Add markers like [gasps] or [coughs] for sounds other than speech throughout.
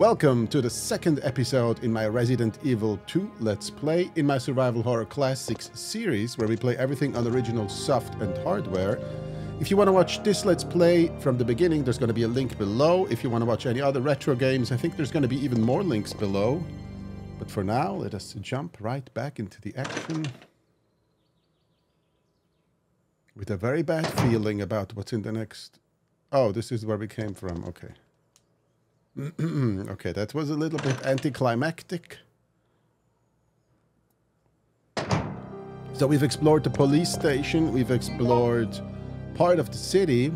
Welcome to the second episode in my Resident Evil 2 Let's Play in my Survival Horror Classics series, where we play everything on original soft and hardware. If you want to watch this Let's Play from the beginning, there's going to be a link below. If you want to watch any other retro games, I think there's going to be even more links below. But for now, let us jump right back into the action. With a very bad feeling about what's in the next... Oh, this is where we came from. Okay. okay, [clears throat] that was a little bit anticlimactic. So we've explored the police station, we've explored part of the city,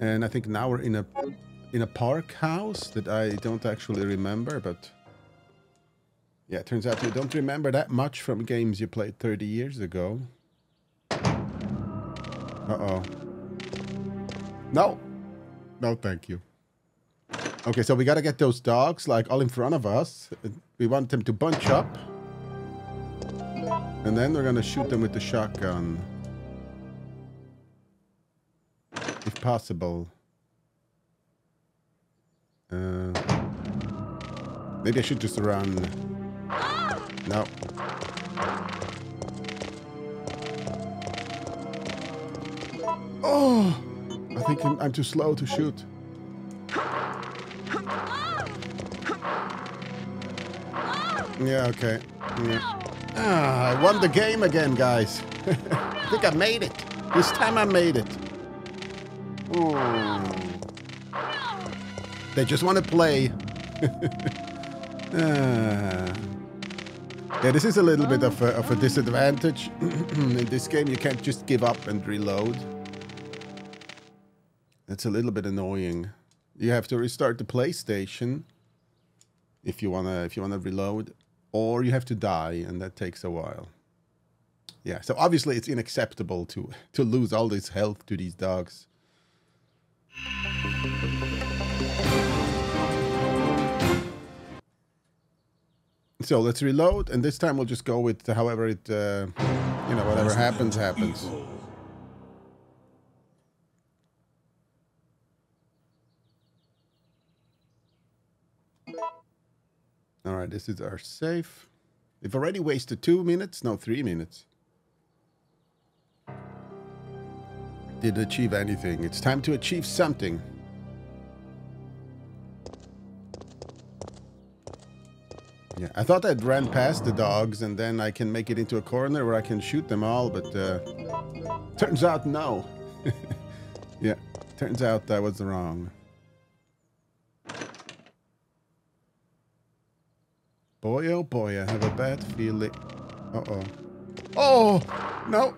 and I think now we're in a in a park house that I don't actually remember, but yeah, it turns out you don't remember that much from games you played 30 years ago. Uh-oh. No. No, thank you. Okay, so we gotta get those dogs, like, all in front of us. We want them to bunch up. And then we're gonna shoot them with the shotgun. If possible. Uh, maybe I should just run. No. Oh! I think I'm, I'm too slow to shoot. Yeah, okay. Yeah. Ah, I won the game again, guys. [laughs] I think I made it. This time I made it. Ooh. They just want to play. [laughs] ah. Yeah, this is a little bit of a, of a disadvantage. [clears throat] In this game, you can't just give up and reload. That's a little bit annoying. You have to restart the PlayStation if you wanna if you wanna reload, or you have to die, and that takes a while. Yeah, so obviously it's unacceptable to [laughs] to lose all this health to these dogs. So let's reload, and this time we'll just go with however it, uh, you know, whatever happens, happens. All right, this is our safe. We've already wasted two minutes, no, three minutes. Didn't achieve anything. It's time to achieve something. Yeah, I thought I'd ran past the dogs and then I can make it into a corner where I can shoot them all, but uh, turns out no. [laughs] yeah, turns out I was wrong. Boy, oh boy, I have a bad feeling. Uh-oh. Oh! No!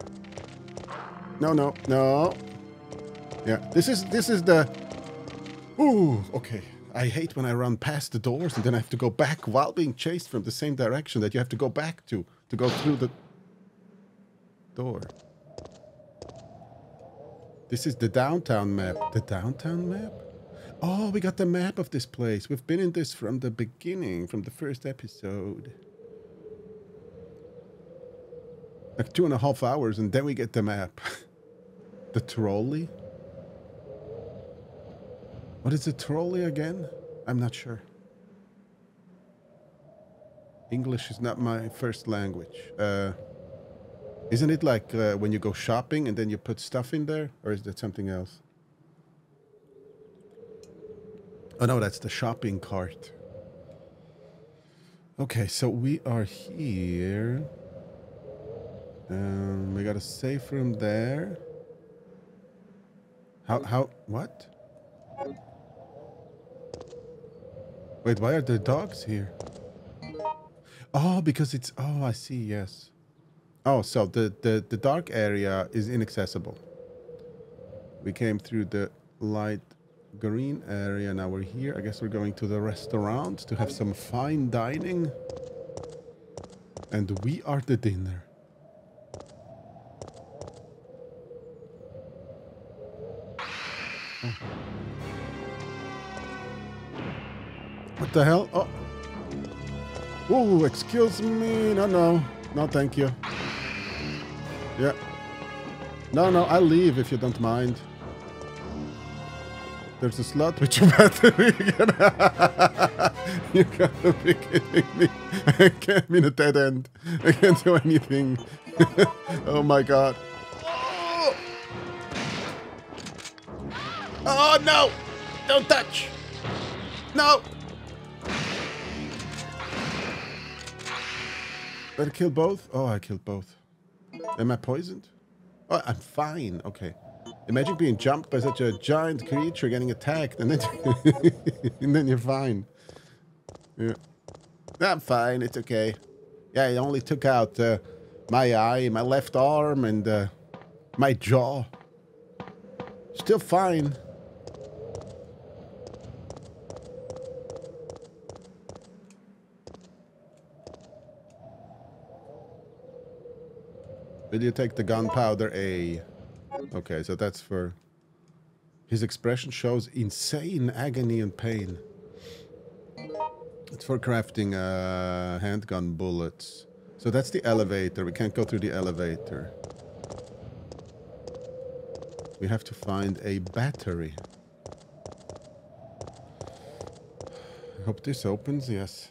No, no, no. Yeah, this is, this is the... Ooh, okay. I hate when I run past the doors and then I have to go back while being chased from the same direction that you have to go back to, to go through the door. This is the downtown map. The downtown map? Oh, we got the map of this place. We've been in this from the beginning, from the first episode. Like two and a half hours and then we get the map. [laughs] the trolley? What is a trolley again? I'm not sure. English is not my first language. Uh, isn't it like uh, when you go shopping and then you put stuff in there? Or is that something else? Oh no, that's the shopping cart. Okay, so we are here. Um, we got a safe room there. How, how, what? Wait, why are the dogs here? Oh, because it's, oh, I see, yes. Oh, so the, the, the dark area is inaccessible. We came through the light green area. Now we're here. I guess we're going to the restaurant to have some fine dining. And we are the dinner. Oh. What the hell? Oh. Oh, excuse me. No, no. No, thank you. Yeah. No, no, I'll leave if you don't mind. There's a slot with your [laughs] battery. you gotta be kidding me. I can't I'm in a dead end. I can't do anything. [laughs] oh my god. Oh! oh no! Don't touch! No! I kill both? Oh, I killed both. Am I poisoned? Oh, I'm fine. Okay. Imagine being jumped by such a giant creature getting attacked and then, [laughs] and then you're fine. Yeah. I'm fine. It's okay. Yeah, it only took out uh, my eye, my left arm, and uh, my jaw. Still fine. Did you take the gunpowder A? Okay, so that's for... His expression shows insane agony and pain. It's for crafting uh, handgun bullets. So that's the elevator. We can't go through the elevator. We have to find a battery. I hope this opens, yes.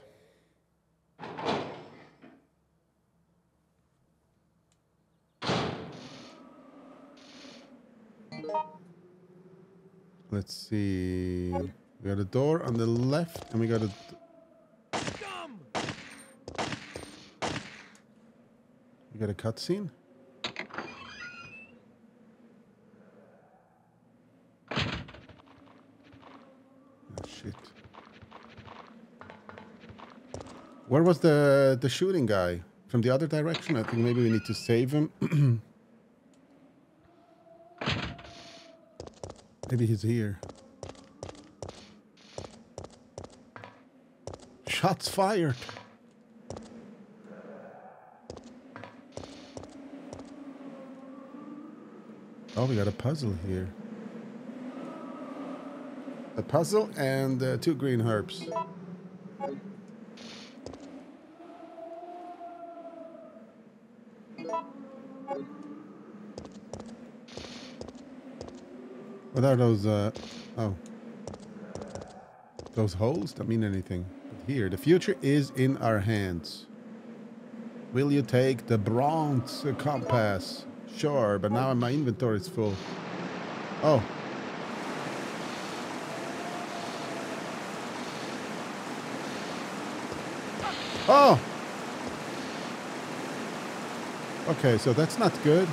Let's see. We got a door on the left, and we got a. We got a cutscene. Oh shit! Where was the the shooting guy? From the other direction? I think maybe we need to save him. [clears throat] Maybe he's here. Shots fired. Oh, we got a puzzle here. A puzzle and uh, two green herbs. What are those, uh, oh. Those holes don't mean anything. But here, the future is in our hands. Will you take the bronze compass? Sure, but now my inventory is full. Oh. Oh! Okay, so that's not good.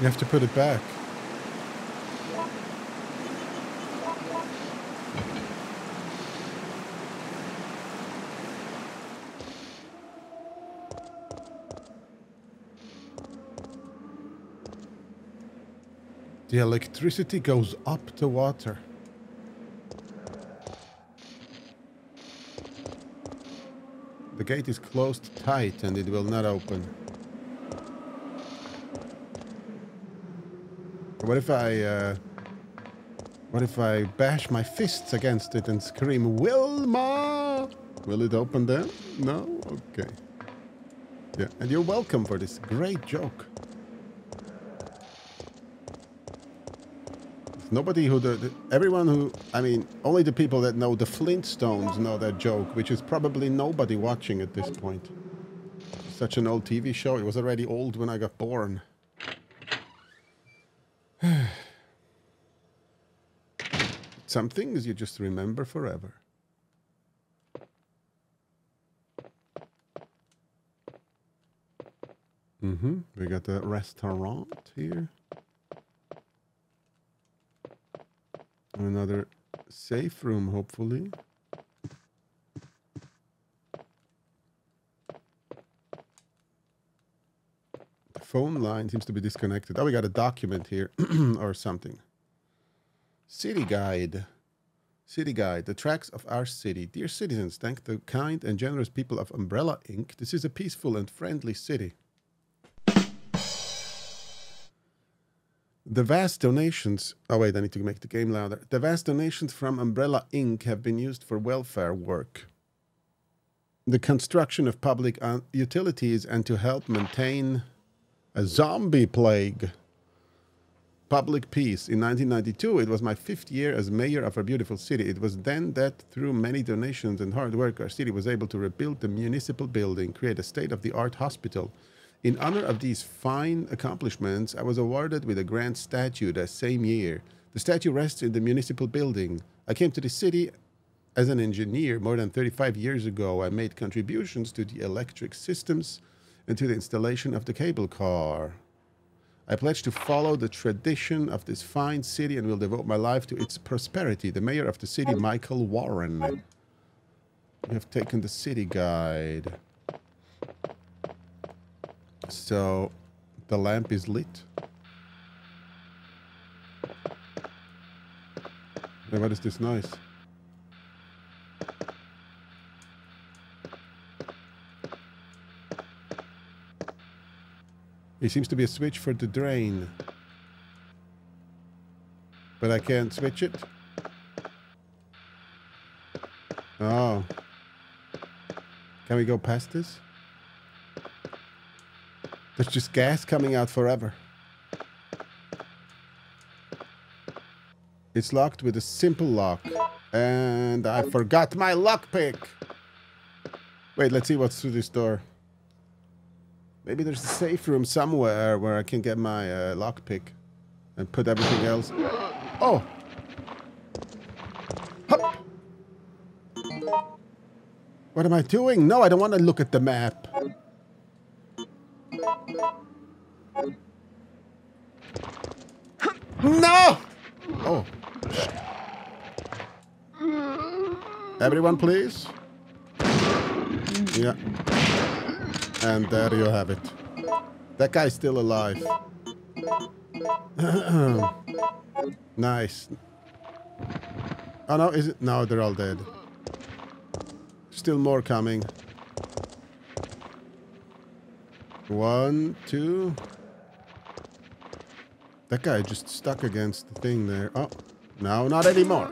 You have to put it back. The electricity goes up the water. The gate is closed tight and it will not open. What if I, uh, what if I bash my fists against it and scream, Wilma? Will it open then? No? Okay. Yeah, and you're welcome for this great joke. Nobody who, the, everyone who, I mean, only the people that know the Flintstones know that joke, which is probably nobody watching at this point. Such an old TV show. It was already old when I got born. Some things you just remember forever. Mm-hmm. We got the restaurant here. Another safe room, hopefully. The phone line seems to be disconnected. Oh, we got a document here [clears throat] or something. City Guide. City Guide, the tracks of our city. Dear citizens, thank the kind and generous people of Umbrella Inc. This is a peaceful and friendly city. The vast donations. Oh, wait, I need to make the game louder. The vast donations from Umbrella Inc. have been used for welfare work, the construction of public uh, utilities, and to help maintain a zombie plague public peace. In 1992, it was my fifth year as mayor of our beautiful city. It was then that through many donations and hard work, our city was able to rebuild the municipal building, create a state-of-the-art hospital. In honor of these fine accomplishments, I was awarded with a grand statue that same year. The statue rests in the municipal building. I came to the city as an engineer more than 35 years ago. I made contributions to the electric systems and to the installation of the cable car. I pledge to follow the tradition of this fine city and will devote my life to its prosperity. The mayor of the city, Michael Warren. We have taken the city guide. So, the lamp is lit. What is this noise? It seems to be a switch for the drain. But I can't switch it. Oh. Can we go past this? There's just gas coming out forever. It's locked with a simple lock. And I forgot my lockpick. Wait, let's see what's through this door. Maybe there's a safe room somewhere where I can get my uh, lockpick and put everything else. Oh! Hup. What am I doing? No, I don't want to look at the map. No! Oh. Everyone, please. Yeah. And there you have it. That guy's still alive. [clears throat] nice. Oh no, is it? No, they're all dead. Still more coming. One, two. That guy just stuck against the thing there. Oh, no, not anymore.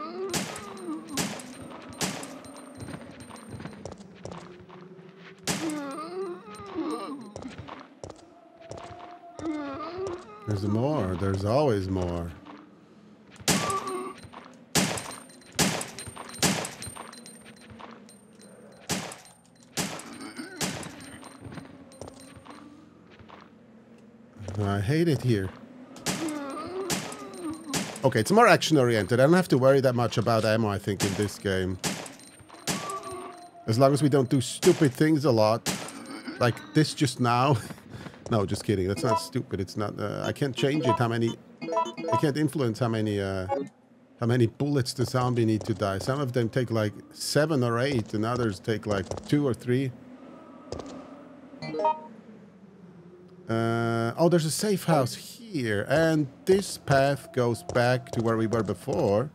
There's more. There's always more. I hate it here. Okay, it's more action-oriented. I don't have to worry that much about ammo, I think, in this game. As long as we don't do stupid things a lot. Like this just now. [laughs] no, just kidding. That's not stupid. It's not... Uh, I can't change it how many... I can't influence how many... Uh, how many bullets the zombie need to die. Some of them take like seven or eight, and others take like two or three. Uh, oh, there's a safe house here. And this path goes back to where we were before.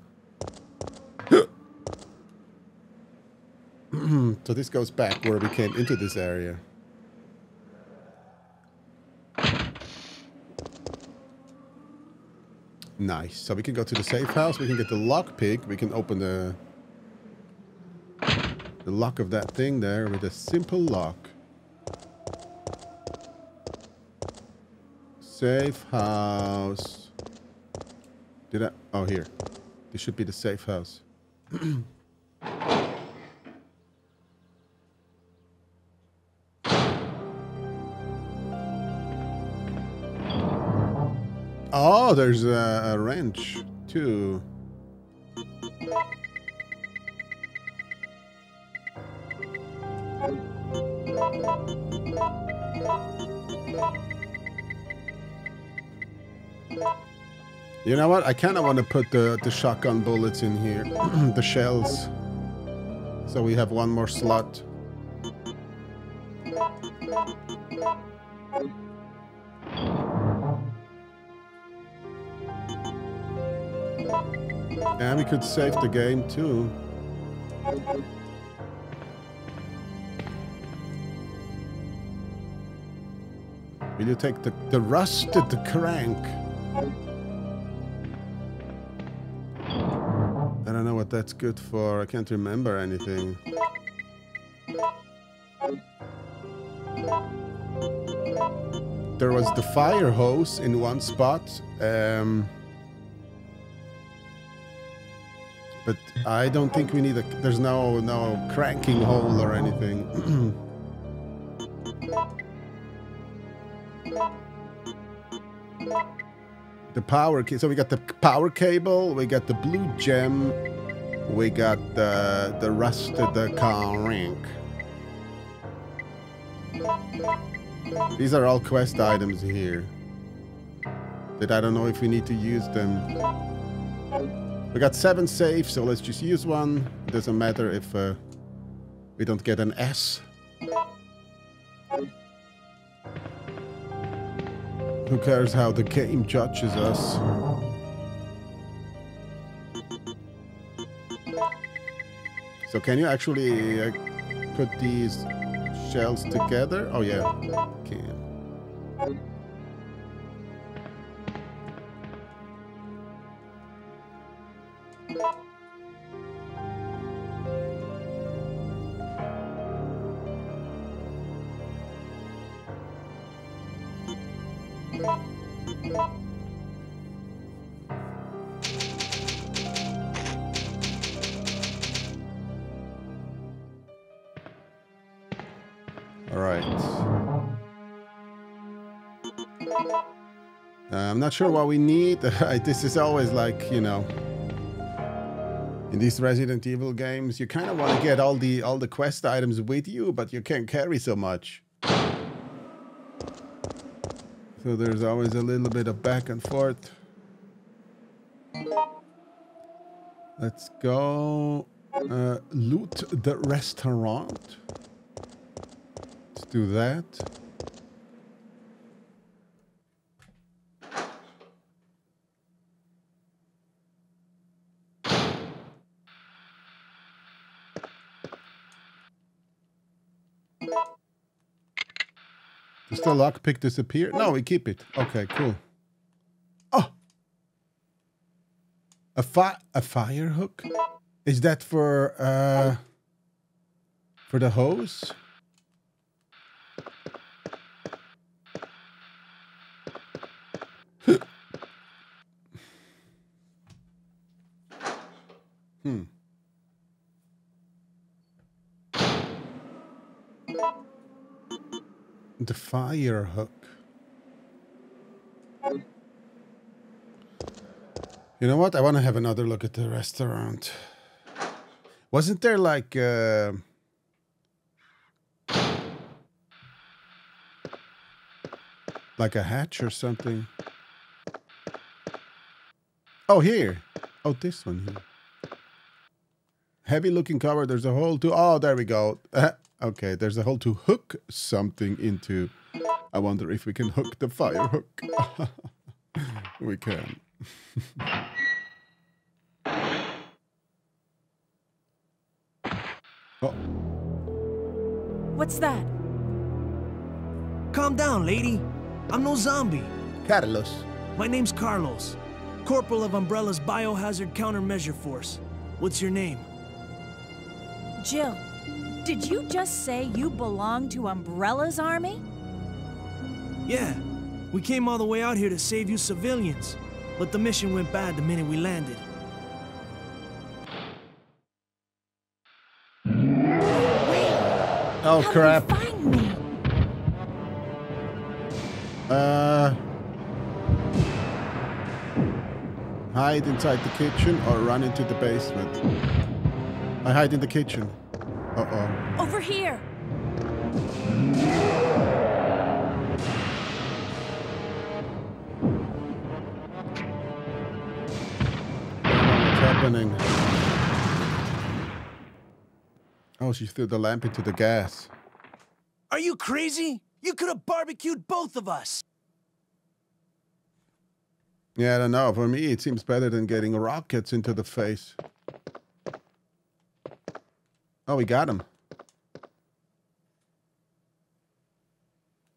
[clears throat] so this goes back where we came into this area. Nice. So we can go to the safe house. We can get the lockpick. We can open the the lock of that thing there with a simple lock. Safe house. Did I? Oh, here. This should be the safe house. [clears throat] oh, there's a, a wrench too. You know what? I kind of want to put the, the shotgun bullets in here. [clears throat] the shells. So we have one more slot. And we could save the game too. Will you take the, the rusted crank? I don't know what that's good for. I can't remember anything. there was the fire hose in one spot. Um, I don't think we need a. There's no no cranking hole or anything. [clears throat] the power. So we got the power cable. We got the blue gem. We got the the rusted the car rank. These are all quest items here. That I don't know if we need to use them. We got seven safe, so let's just use one. It doesn't matter if uh, we don't get an S. Who cares how the game judges us? So can you actually uh, put these shells together? Oh yeah, can. Not sure what we need. [laughs] this is always like, you know, in these Resident Evil games, you kind of want to get all the all the quest items with you, but you can't carry so much. So there's always a little bit of back and forth. Let's go uh, loot the restaurant. Let's do that. Does the lockpick disappear? No, we keep it. Okay, cool. Oh! A, fi a fire hook? Is that for, uh... For the hose? [laughs] hmm. The fire hook. You know what? I want to have another look at the restaurant. Wasn't there like uh, like a hatch or something? Oh, here. Oh, this one here. Heavy looking cover. There's a hole too. Oh, there we go. [laughs] okay, there's a hole to hook something into. I wonder if we can hook the fire hook. [laughs] we can. [laughs] oh. What's that? Calm down, lady. I'm no zombie. Carlos. My name's Carlos, Corporal of Umbrella's Biohazard Countermeasure Force. What's your name? Jill, did you just say you belong to Umbrella's army? Yeah, we came all the way out here to save you civilians, but the mission went bad the minute we landed. Oh How crap. You find me? Uh, hide inside the kitchen or run into the basement. I hide in the kitchen. Uh oh. Over here. What's happening? Oh, she threw the lamp into the gas. Are you crazy? You could have barbecued both of us. Yeah, I don't know. For me, it seems better than getting rockets into the face. Oh, we got him.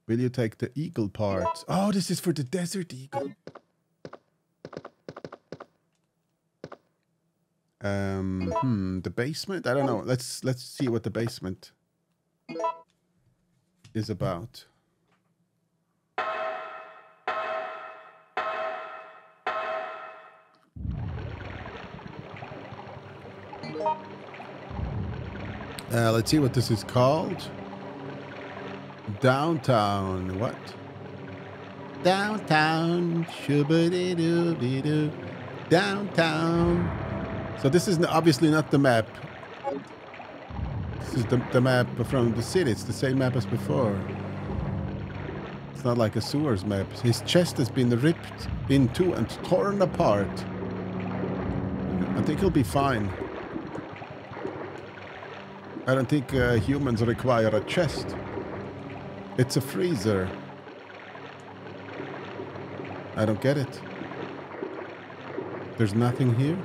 Will you take the eagle part? Oh, this is for the desert eagle. Um, hmm, the basement? I don't know. Let's let's see what the basement is about. Uh, let's see what this is called. Downtown. What? Downtown. Downtown. So this is obviously not the map. This is the, the map from the city. It's the same map as before. It's not like a sewers map. His chest has been ripped in two and torn apart. I think he'll be fine. I don't think uh, humans require a chest. It's a freezer. I don't get it. There's nothing here?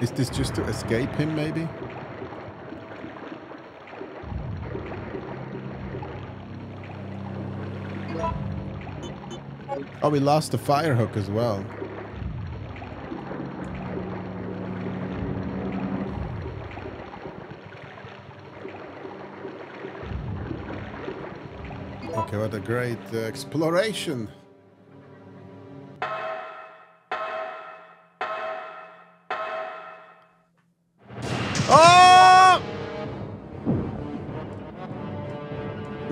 Is this just to escape him, maybe? Oh, we lost the fire hook as well. Okay, what a great uh, exploration. Oh!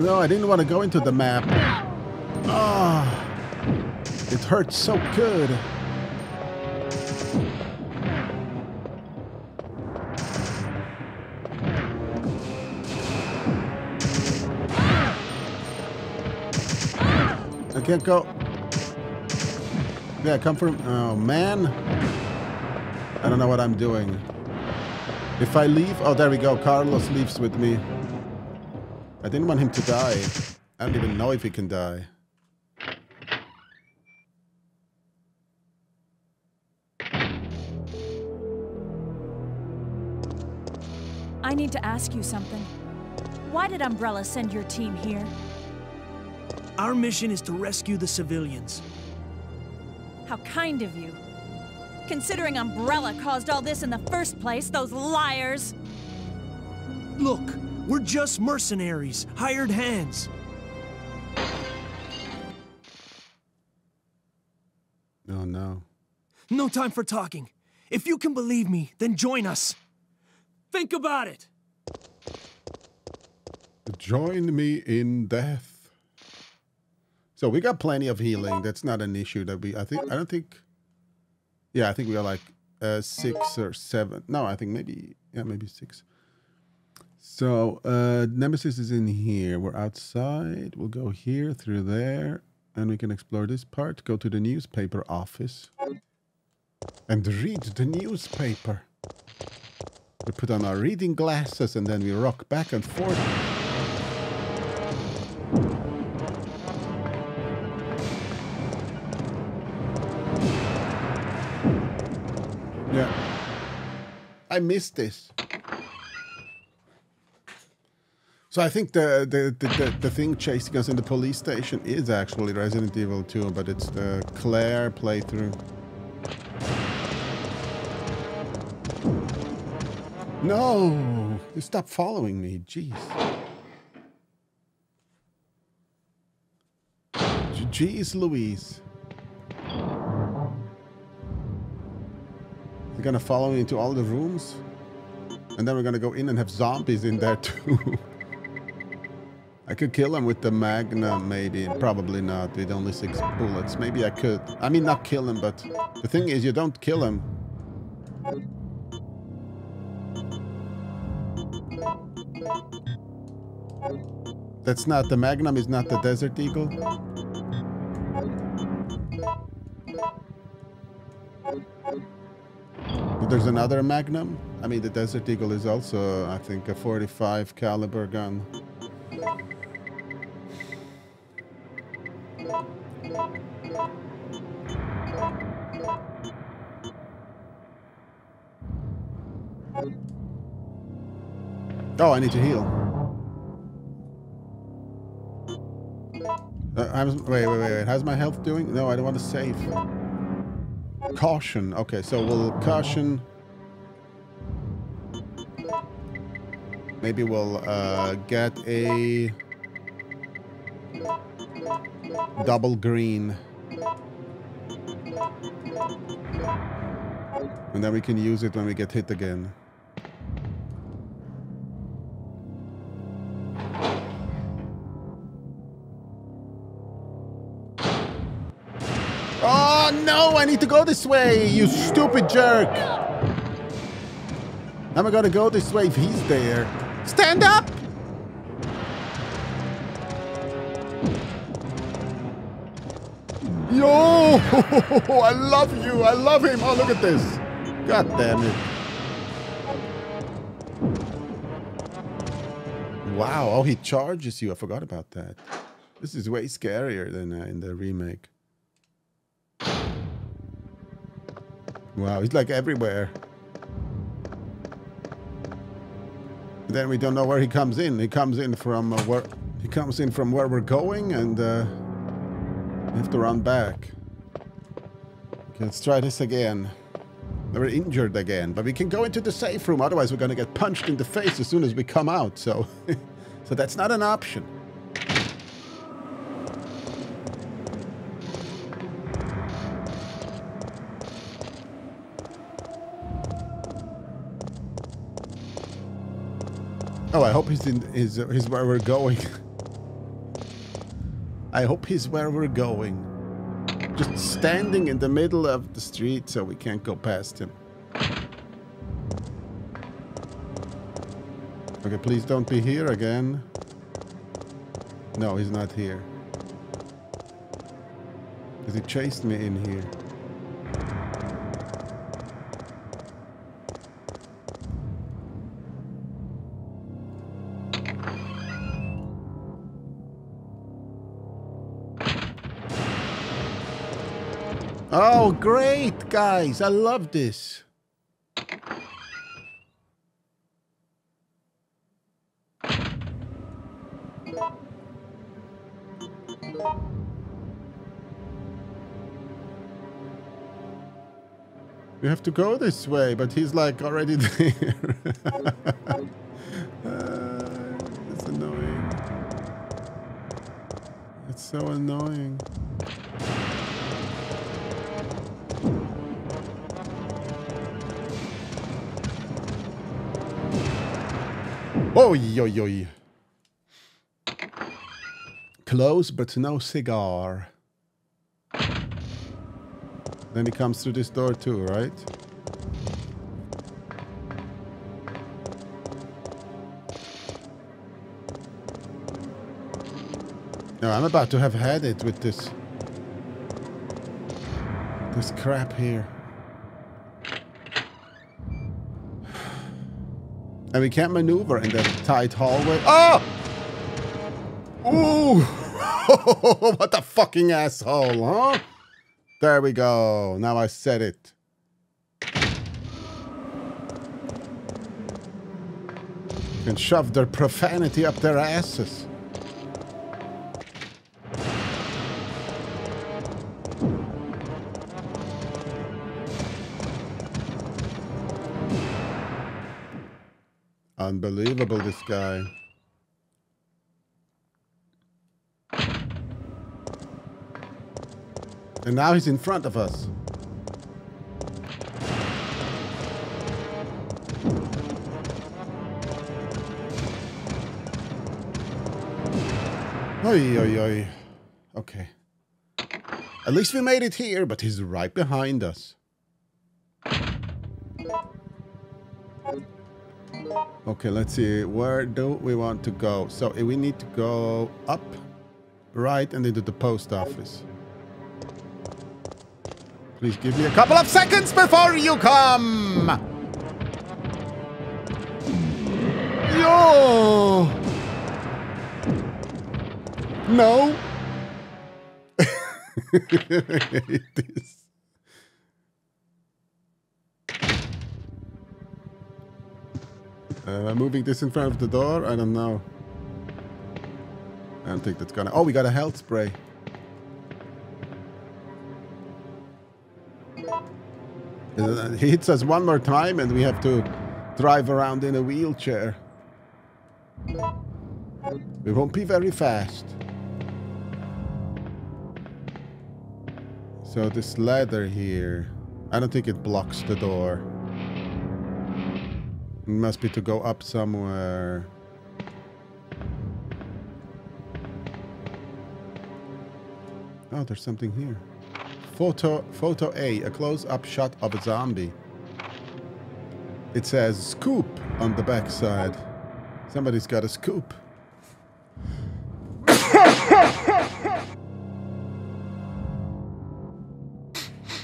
No, I didn't want to go into the map. Ah, it hurts so good. Can't go. Yeah, come from. Oh man, I don't know what I'm doing. If I leave, oh there we go. Carlos leaves with me. I didn't want him to die. I don't even know if he can die. I need to ask you something. Why did Umbrella send your team here? Our mission is to rescue the civilians. How kind of you. Considering Umbrella caused all this in the first place, those liars! Look, we're just mercenaries, hired hands. Oh no. No time for talking. If you can believe me, then join us. Think about it. Join me in death. So we got plenty of healing. That's not an issue that we. I think. I don't think. Yeah, I think we are like uh, six or seven. No, I think maybe. Yeah, maybe six. So uh, Nemesis is in here. We're outside. We'll go here through there, and we can explore this part. Go to the newspaper office, and read the newspaper. We put on our reading glasses, and then we rock back and forth. I missed this. So I think the the, the, the the thing chasing us in the police station is actually Resident Evil 2, but it's the Claire playthrough. No! You stop following me, jeez. Jeez Louise. They're gonna follow me into all the rooms? And then we're gonna go in and have zombies in there [laughs] too. I could kill him with the Magnum, maybe. Probably not, with only six bullets. Maybe I could. I mean, not kill him, but the thing is, you don't kill him. That's not, the Magnum is not the Desert Eagle? There's another Magnum. I mean, the Desert Eagle is also, I think, a 45 caliber gun. Oh, I need to heal. Uh, wait, wait, wait, wait. How's my health doing? No, I don't want to save. Caution. Okay, so we'll caution. Maybe we'll uh, get a double green. And then we can use it when we get hit again. I need to go this way, you stupid jerk. Am I gonna go this way if he's there? Stand up! Yo! [laughs] I love you! I love him! Oh, look at this! God damn it. Wow, oh, he charges you. I forgot about that. This is way scarier than uh, in the remake. Wow, he's like everywhere. then we don't know where he comes in. He comes in from uh, where he comes in from where we're going, and uh, we have to run back. Okay, let's try this again. We're injured again, but we can go into the safe room. Otherwise, we're gonna get punched in the face as soon as we come out. So, [laughs] so that's not an option. Hope he's in. He's, he's where we're going. [laughs] I hope he's where we're going. Just standing in the middle of the street so we can't go past him. Okay, please don't be here again. No, he's not here. Because he chased me in here. Guys. I love this. We have to go this way, but he's like already [laughs] there. uh, it's annoying. It's so annoying. Oi, oi, oi. Close, but no cigar. Then he comes through this door too, right? No, I'm about to have had it with this... This crap here. And we can't maneuver in that tight hallway. Oh! Ooh! [laughs] what a fucking asshole, huh? There we go. Now I said it. Can shove their profanity up their asses. Unbelievable, this guy. And now he's in front of us. Oi, oi, oi. Okay. At least we made it here, but he's right behind us. Okay, let's see. Where do we want to go? So eh, we need to go up, right, and into the post office. Please give me a couple of seconds before you come! Yo! No! [laughs] this. Uh, moving this in front of the door? I don't know. I don't think that's gonna... Oh, we got a health spray. Uh, he hits us one more time and we have to drive around in a wheelchair. We won't be very fast. So this ladder here, I don't think it blocks the door. It must be to go up somewhere. Oh, there's something here. Photo, photo A, a close-up shot of a zombie. It says scoop on the back side. Somebody's got a scoop.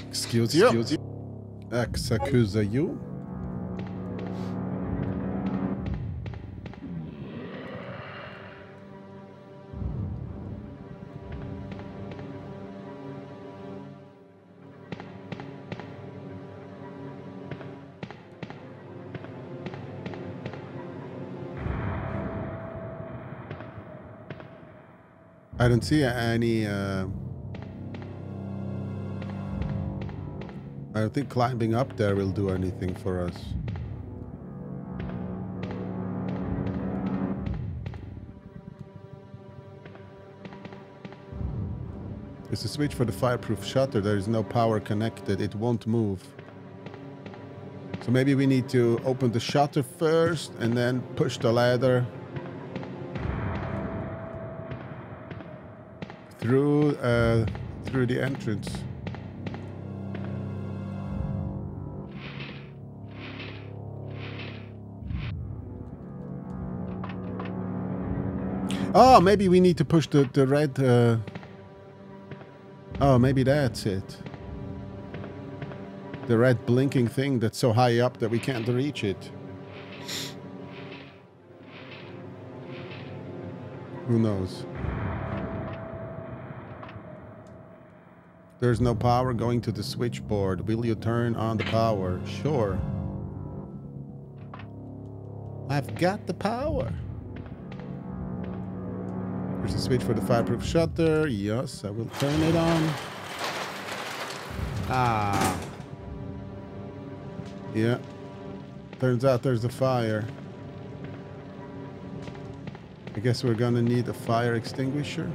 Excuse you. Excuse you. Excuse you. I don't see any... Uh, I don't think climbing up there will do anything for us. It's a switch for the fireproof shutter. There is no power connected. It won't move. So maybe we need to open the shutter first and then push the ladder uh, through the entrance. Oh, maybe we need to push the, the red... Uh... Oh, maybe that's it. The red blinking thing that's so high up that we can't reach it. Who knows? There's no power going to the switchboard. Will you turn on the power? Sure. I've got the power. There's a switch for the fireproof shutter. Yes, I will turn it on. Ah. Yeah. Turns out there's a fire. I guess we're gonna need a fire extinguisher.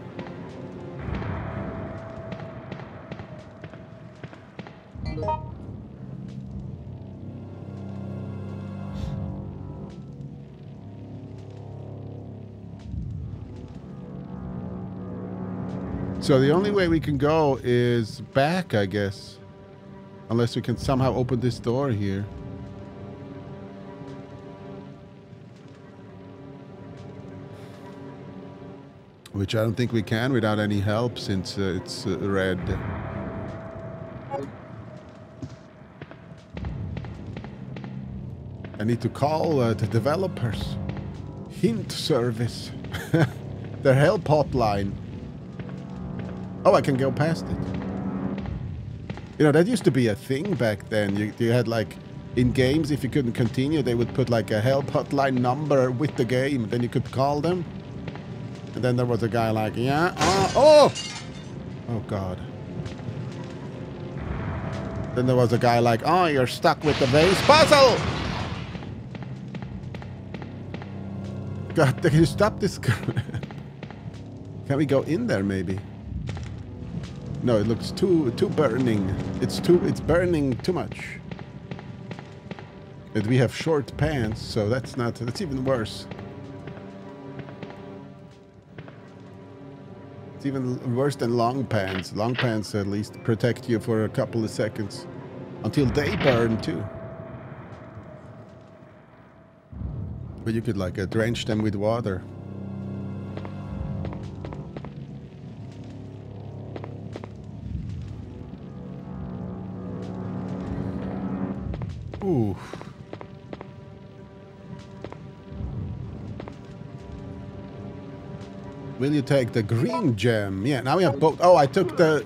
So the only way we can go is back, I guess. Unless we can somehow open this door here. Which I don't think we can without any help since uh, it's uh, red. I need to call uh, the developers. Hint service. [laughs] Their help hotline. Oh, I can go past it. You know, that used to be a thing back then. You, you had like, in games, if you couldn't continue, they would put like a help hotline number with the game. Then you could call them. And then there was a guy like, yeah, uh, oh! Oh, God. Then there was a guy like, oh, you're stuck with the base puzzle! God, can you stop this? can we go in there, maybe? No, it looks too too burning. It's too it's burning too much. And we have short pants, so that's not that's even worse. It's even worse than long pants. Long pants at least protect you for a couple of seconds. Until they burn too. But you could like uh, drench them with water. Ooh. Will you take the green gem? Yeah, now we have both. Oh, I took the...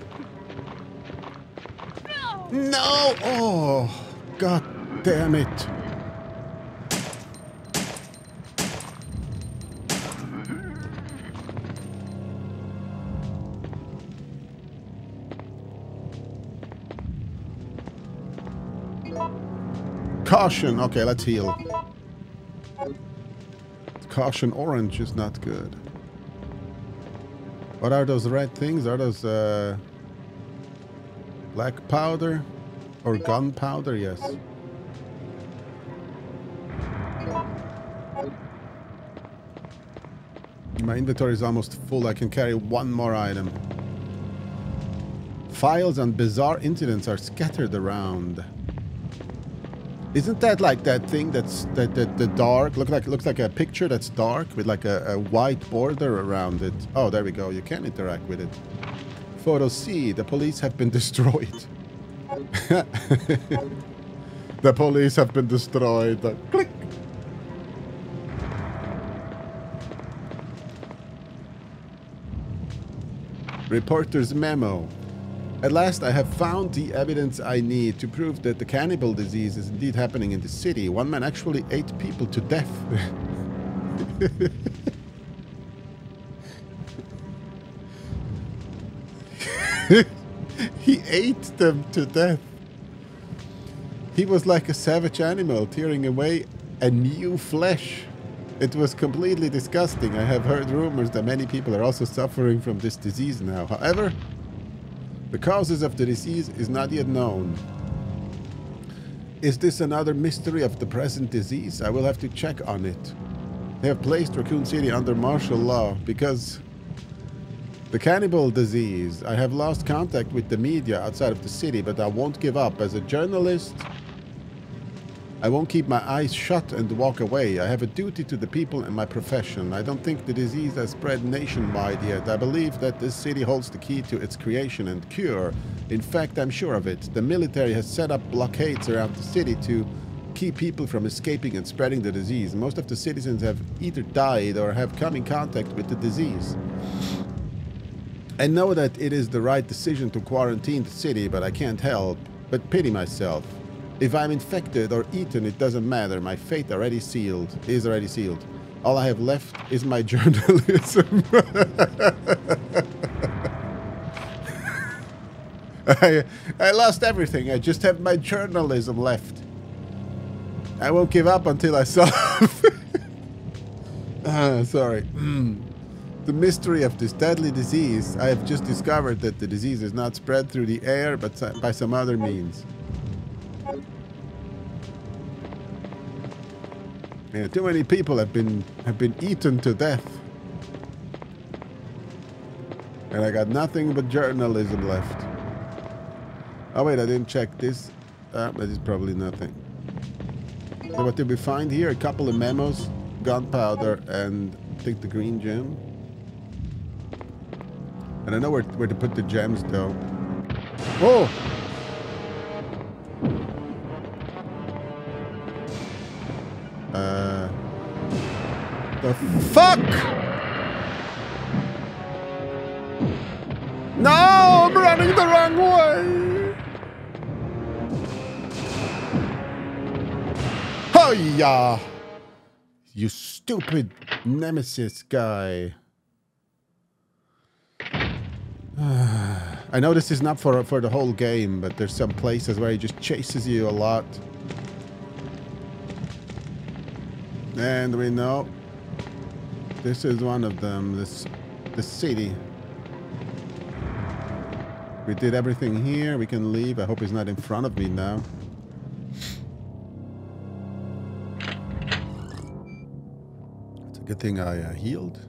No! No! Oh, god damn it. Caution. Okay, let's heal. Caution orange is not good. What are those red things? Are those uh, black powder or gunpowder? Yes. My inventory is almost full. I can carry one more item. Files on bizarre incidents are scattered around. Isn't that like that thing that's that, that the dark look like looks like a picture that's dark with like a, a white border around it? Oh, there we go. You can interact with it. Photo C. The police have been [laughs] destroyed. [laughs] the police have been destroyed. Click. Reporter's memo. At last, I have found the evidence I need to prove that the cannibal disease is indeed happening in the city. One man actually ate people to death. [laughs] he ate them to death. He was like a savage animal tearing away a new flesh. It was completely disgusting. I have heard rumors that many people are also suffering from this disease now. However, the causes of the disease is not yet known. Is this another mystery of the present disease? I will have to check on it. They have placed Raccoon City under martial law because the cannibal disease. I have lost contact with the media outside of the city, but I won't give up. As a journalist, I won't keep my eyes shut and walk away. I have a duty to the people and my profession. I don't think the disease has spread nationwide yet. I believe that this city holds the key to its creation and cure. In fact, I'm sure of it. The military has set up blockades around the city to keep people from escaping and spreading the disease. Most of the citizens have either died or have come in contact with the disease. I know that it is the right decision to quarantine the city, but I can't help but pity myself. If I'm infected or eaten, it doesn't matter. My fate already sealed is already sealed. All I have left is my [laughs] journalism. I, I lost everything. I just have my journalism left. I won't give up until I solve. [laughs] ah, sorry. [clears throat] the mystery of this deadly disease. I have just discovered that the disease is not spread through the air, but by some other means. Yeah, too many people have been have been eaten to death. And I got nothing but journalism left. Oh wait, I didn't check this. Uh, that is probably nothing. So what did we find here? A couple of memos, gunpowder, and I think the green gem. And I know where, where to put the gems though. Oh! Uh, the fuck? No, I'm running the wrong way. Oh yeah, you stupid nemesis guy. [sighs] I know this is not for for the whole game, but there's some places where he just chases you a lot. And we know this is one of them, this the city. We did everything here. We can leave. I hope he's not in front of me now. It's a good thing I uh, healed.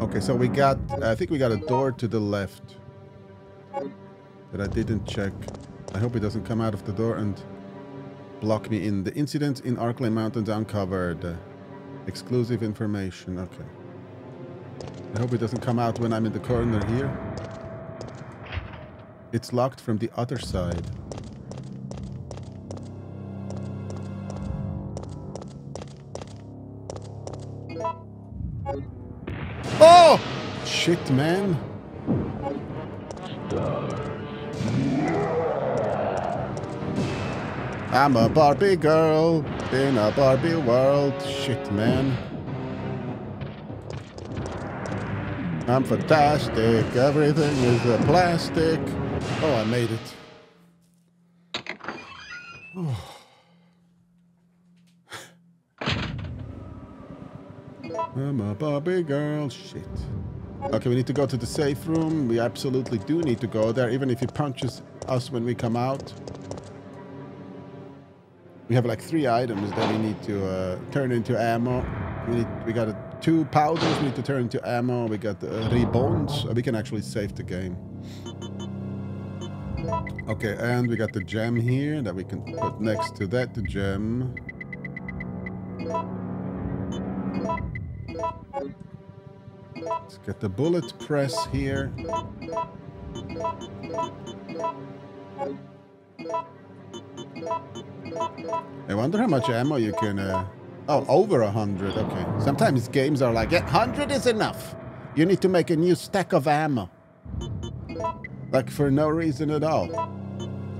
Okay, so we got, I think we got a door to the left that I didn't check. I hope he doesn't come out of the door and Block me in. The incident in Arklay Mountains uncovered. Exclusive information. Okay. I hope it doesn't come out when I'm in the corner here. It's locked from the other side. Oh! Shit, man. I'm a Barbie girl in a Barbie world. Shit, man. I'm fantastic. Everything is a plastic. Oh, I made it. [sighs] I'm a Barbie girl. Shit. Okay, we need to go to the safe room. We absolutely do need to go there, even if he punches us when we come out. We have like three items that we need to uh, turn into ammo. We need, we gotta two powders we need to turn into ammo. We got uh, rebounds. Uh, we can actually save the game. Okay, and we got the gem here that we can put next to that, the gem. Let's get the bullet press here. I wonder how much ammo you can... Uh, oh, over a hundred. Okay. Sometimes games are like, yeah, hundred is enough. You need to make a new stack of ammo. Like for no reason at all.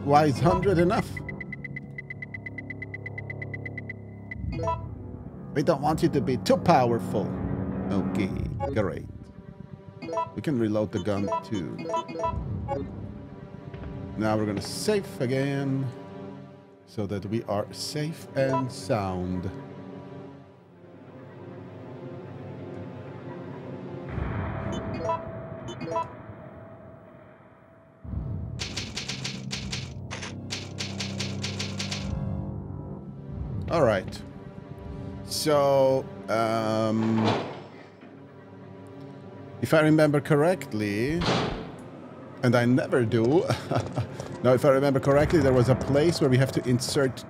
Why is hundred enough? We don't want you to be too powerful. Okay, great. We can reload the gun too. Now we're gonna save again so that we are safe and sound. All right. So, um, if I remember correctly, and I never do, [laughs] now if I remember correctly, there was a place where we have to insert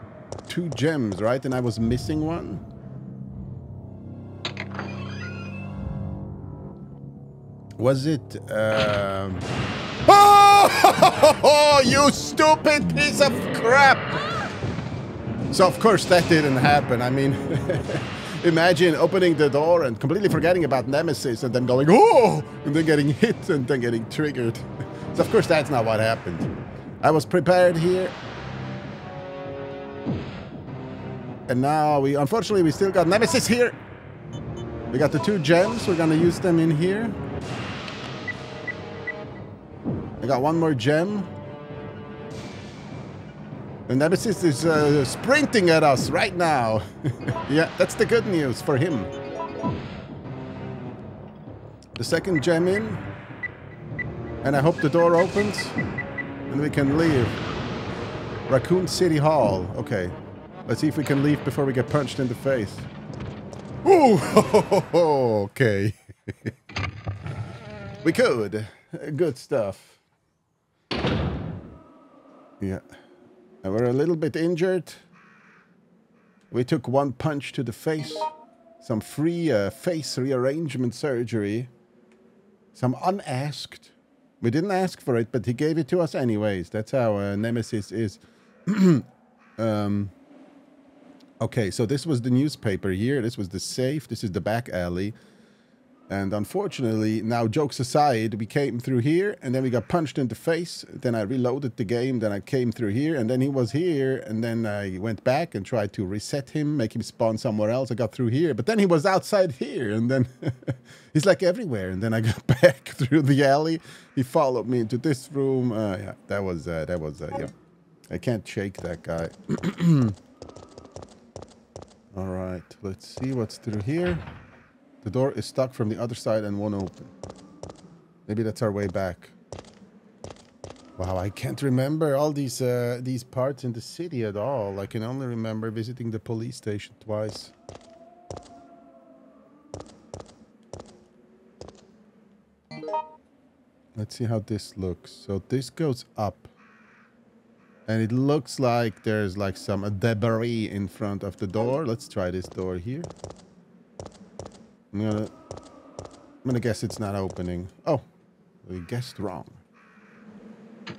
two gems, right? And I was missing one. Was it... Um... [laughs] Oh, you stupid piece of crap! So of course that didn't happen. I mean, [laughs] imagine opening the door and completely forgetting about Nemesis and then going, oh, and then getting hit and then getting triggered. So of course that's not what happened. I was prepared here. And now we, unfortunately, we still got Nemesis here. We got the two gems. We're gonna use them in here. I got one more gem. The Nemesis is uh, sprinting at us right now. [laughs] yeah, that's the good news for him. The second gem in. And I hope the door opens. And we can leave. Raccoon City Hall. Okay. Let's see if we can leave before we get punched in the face. Ooh! [laughs] okay. [laughs] we could. Good stuff. Yeah. And we're a little bit injured. We took one punch to the face. Some free uh, face rearrangement surgery. Some unasked. We didn't ask for it, but he gave it to us anyways. That's how uh, Nemesis is. [clears throat] um, okay, so this was the newspaper here. This was the safe. This is the back alley. And unfortunately, now jokes aside, we came through here and then we got punched in the face. Then I reloaded the game. Then I came through here and then he was here. And then I went back and tried to reset him, make him spawn somewhere else. I got through here, but then he was outside here. And then [laughs] he's like everywhere. And then I [laughs] got back [laughs] through the alley. He followed me into this room. Uh, yeah, that was, uh, that was, uh, yeah. I can't shake that guy. [clears throat] All right, let's see what's through here. The door is stuck from the other side and won't open. Maybe that's our way back. Wow, I can't remember all these uh, these parts in the city at all. I can only remember visiting the police station twice. Let's see how this looks. So this goes up. And it looks like there's like some debris in front of the door. Let's try this door here. I'm gonna... I'm gonna guess it's not opening. Oh, we guessed wrong.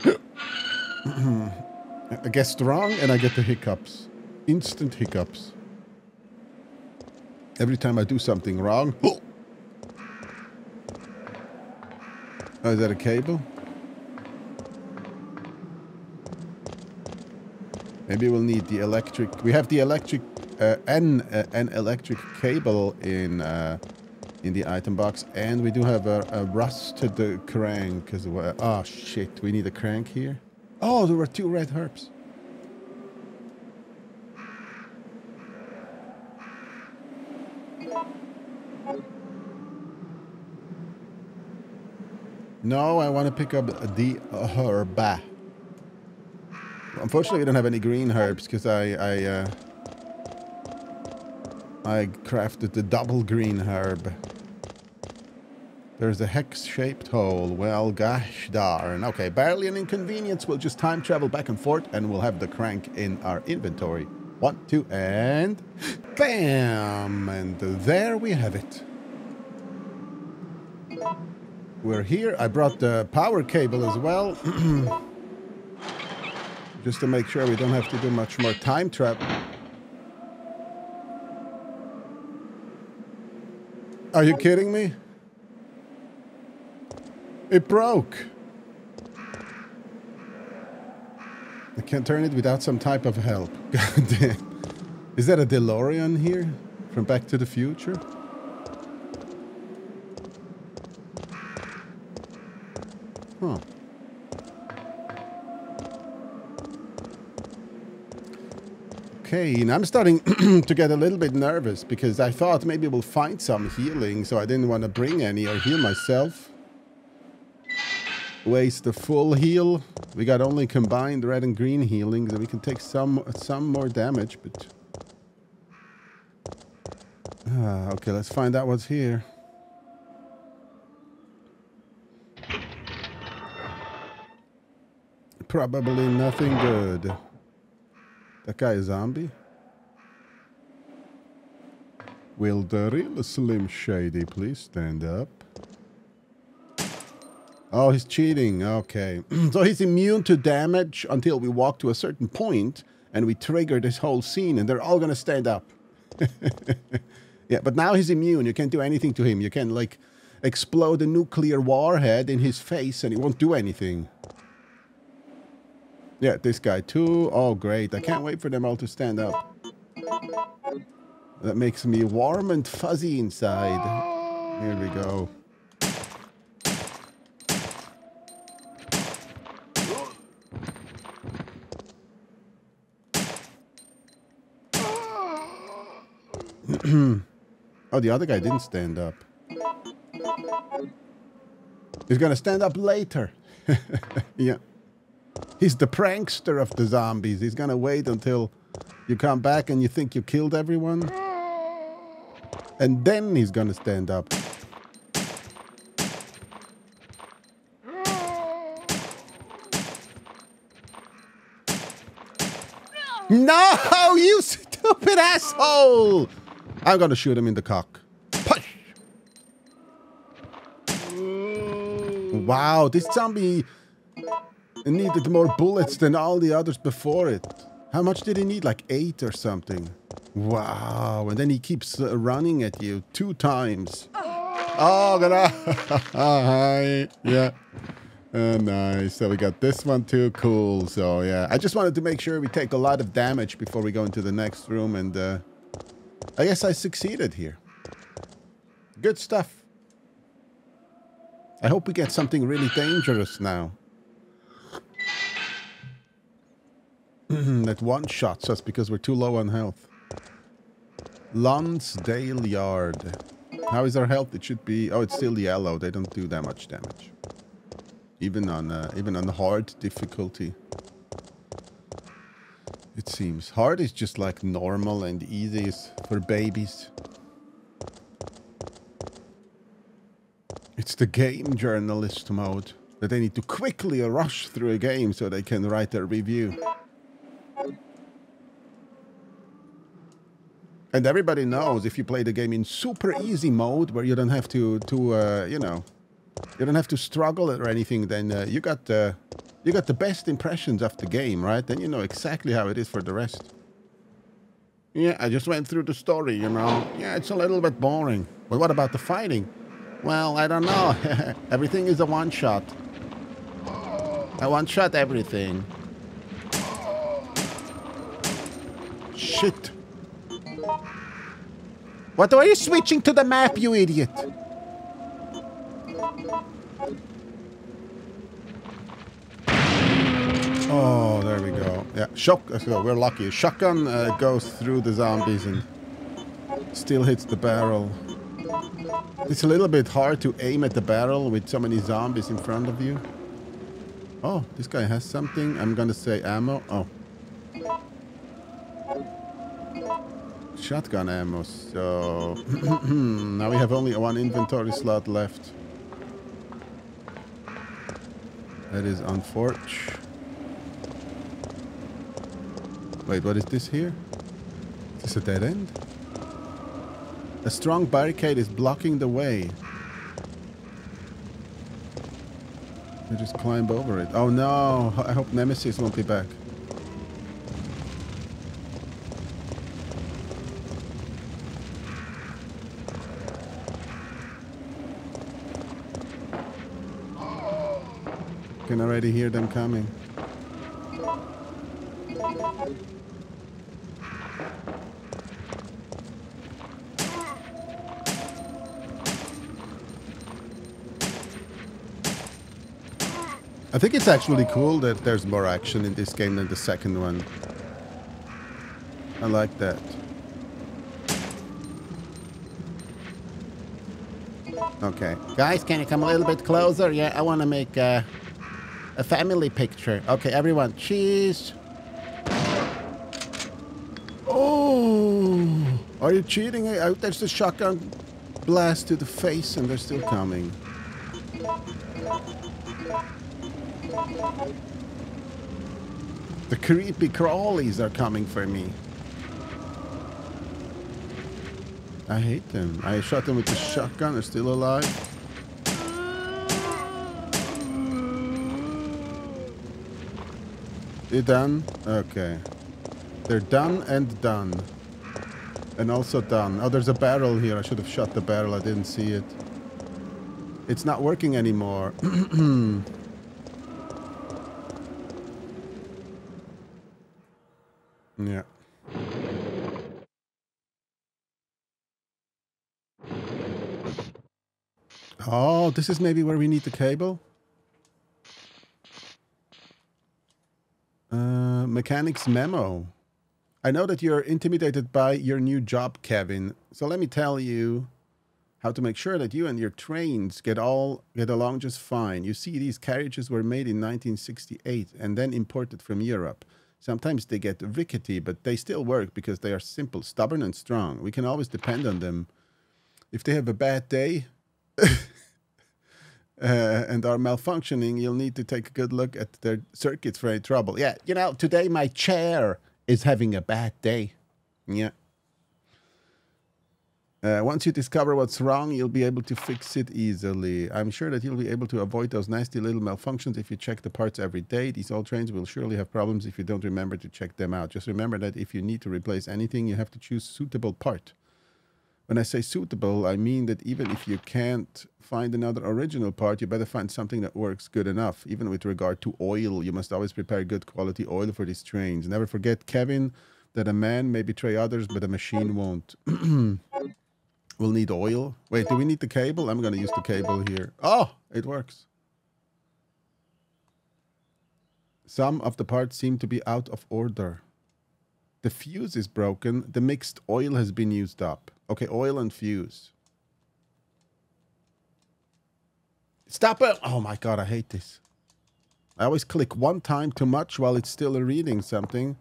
[clears throat] I guessed wrong and I get the hiccups. Instant hiccups. Every time I do something wrong. [gasps] Oh, is that a cable? Maybe we'll need the electric. We have the electric an uh, an electric cable in uh, in the item box, and we do have a, a rusted crank. Cause uh, oh shit, we need a crank here. Oh, there were two red herbs. No, I want to pick up the herb. Unfortunately, we don't have any green herbs because I I. Uh, I crafted the double green herb. There's a hex-shaped hole. Well, gosh darn. Okay, barely an inconvenience. We'll just time travel back and forth and we'll have the crank in our inventory. One, two, and bam! And there we have it. We're here. I brought the power cable as well. [clears throat] just to make sure we don't have to do much more time travel. Are you kidding me? It broke. I can't turn it without some type of help. [laughs] God damn. Is that a DeLorean here? From Back to the Future? Huh. Okay, and I'm starting [clears throat] to get a little bit nervous because I thought maybe we'll find some healing, so I didn't want to bring any or heal myself. Waste the full heal. We got only combined red and green healing, so we can take some some more damage, but... Ah, okay, let's find out what's here. Probably nothing good. That guy a zombie? Will the real Slim Shady please stand up? Oh, he's cheating. Okay. [clears throat] so he's immune to damage until we walk to a certain point and we trigger this whole scene and they're all going to stand up. [laughs] yeah, but now he's immune. You can't do anything to him. You can, like, explode a nuclear warhead in his face and he won't do anything. Yeah, this guy too. Oh, great. I can't wait for them all to stand up. That makes me warm and fuzzy inside. Here we go. [clears throat] oh, the other guy didn't stand up. He's gonna stand up later. [laughs] yeah. He's the prankster of the zombies. He's gonna wait until you come back and you think you killed everyone. And then he's gonna stand up. No, you stupid asshole! I'm gonna shoot him in the cock. Push! Wow, this zombie it needed more bullets than all the others before it. How much did he need? Like eight or something. Wow. And then he keeps uh, running at you two times. Oh, gonna. [laughs] Hi. yeah. Uh, nice. So we got this one too. Cool. So yeah, I just wanted to make sure we take a lot of damage before we go into the next room. And uh, I guess I succeeded here. Good stuff. I hope we get something really dangerous now. That one shots us because we're too low on health. Lonsdale Yard. How is our health? It should be... Oh, it's still yellow. They don't do that much damage. Even on uh, even on hard difficulty. It seems. Hard is just like normal and easy is for babies. It's the game journalist mode. That they need to quickly rush through a game so they can write their review. And everybody knows if you play the game in super easy mode, where you don't have to, to uh, you know, you don't have to struggle or anything, then uh, you got uh, you got the best impressions of the game, right? Then you know exactly how it is for the rest. Yeah, I just went through the story, you know. Yeah, it's a little bit boring. But what about the fighting? Well, I don't know. [laughs] everything is a one-shot. I one-shot everything. Shit. What are you switching to the map, you idiot? Oh, there we go. Yeah, shock. So we're lucky. Shotgun uh, goes through the zombies and still hits the barrel. It's a little bit hard to aim at the barrel with so many zombies in front of you. Oh, this guy has something. I'm gonna say ammo. Oh. Shotgun ammo. So [clears throat] now we have only one inventory slot left. That is unfortunate. Wait, what is this here? Is this a dead end? A strong barricade is blocking the way. I just climb over it. Oh no! I hope Nemesis won't be back. I can already hear them coming. I think it's actually cool that there's more action in this game than the second one. I like that. Okay. Guys, can you come a little bit closer? Yeah, I want to make uh, a family picture. Okay, everyone, cheese. Oh, are you cheating? There's the shotgun blast to the face and they're still coming. The creepy crawlies are coming for me. I hate them. I shot them with the shotgun. They're still alive. They're done? Okay. They're done and done. And also done. Oh, there's a barrel here. I should have shot the barrel. I didn't see it. It's not working anymore. [clears throat] Yeah. Oh, this is maybe where we need the cable. Uh, mechanics memo. I know that you're intimidated by your new job, Kevin. So let me tell you how to make sure that you and your trains get all get along just fine. You see, these carriages were made in 1968 and then imported from Europe. Sometimes they get rickety, but they still work because they are simple, stubborn, and strong. We can always depend on them. If they have a bad day [laughs] uh, and are malfunctioning, you'll need to take a good look at their circuits for any trouble. Yeah, you know, today my chair is having a bad day. Yeah. Uh, once you discover what's wrong, you'll be able to fix it easily. I'm sure that you'll be able to avoid those nasty little malfunctions if you check the parts every day. These old trains will surely have problems if you don't remember to check them out. Just remember that if you need to replace anything, you have to choose suitable part. When I say suitable, I mean that even if you can't find another original part, you better find something that works good enough. Even with regard to oil, you must always prepare good quality oil for these trains. Never forget, Kevin, that a man may betray others, but a machine won't. [clears throat] We'll need oil. Wait, do we need the cable? I'm going to use the cable here. Oh, it works. Some of the parts seem to be out of order. The fuse is broken. The mixed oil has been used up. Okay, oil and fuse. Stop it! Oh my god, I hate this. I always click one time too much while it's still reading something.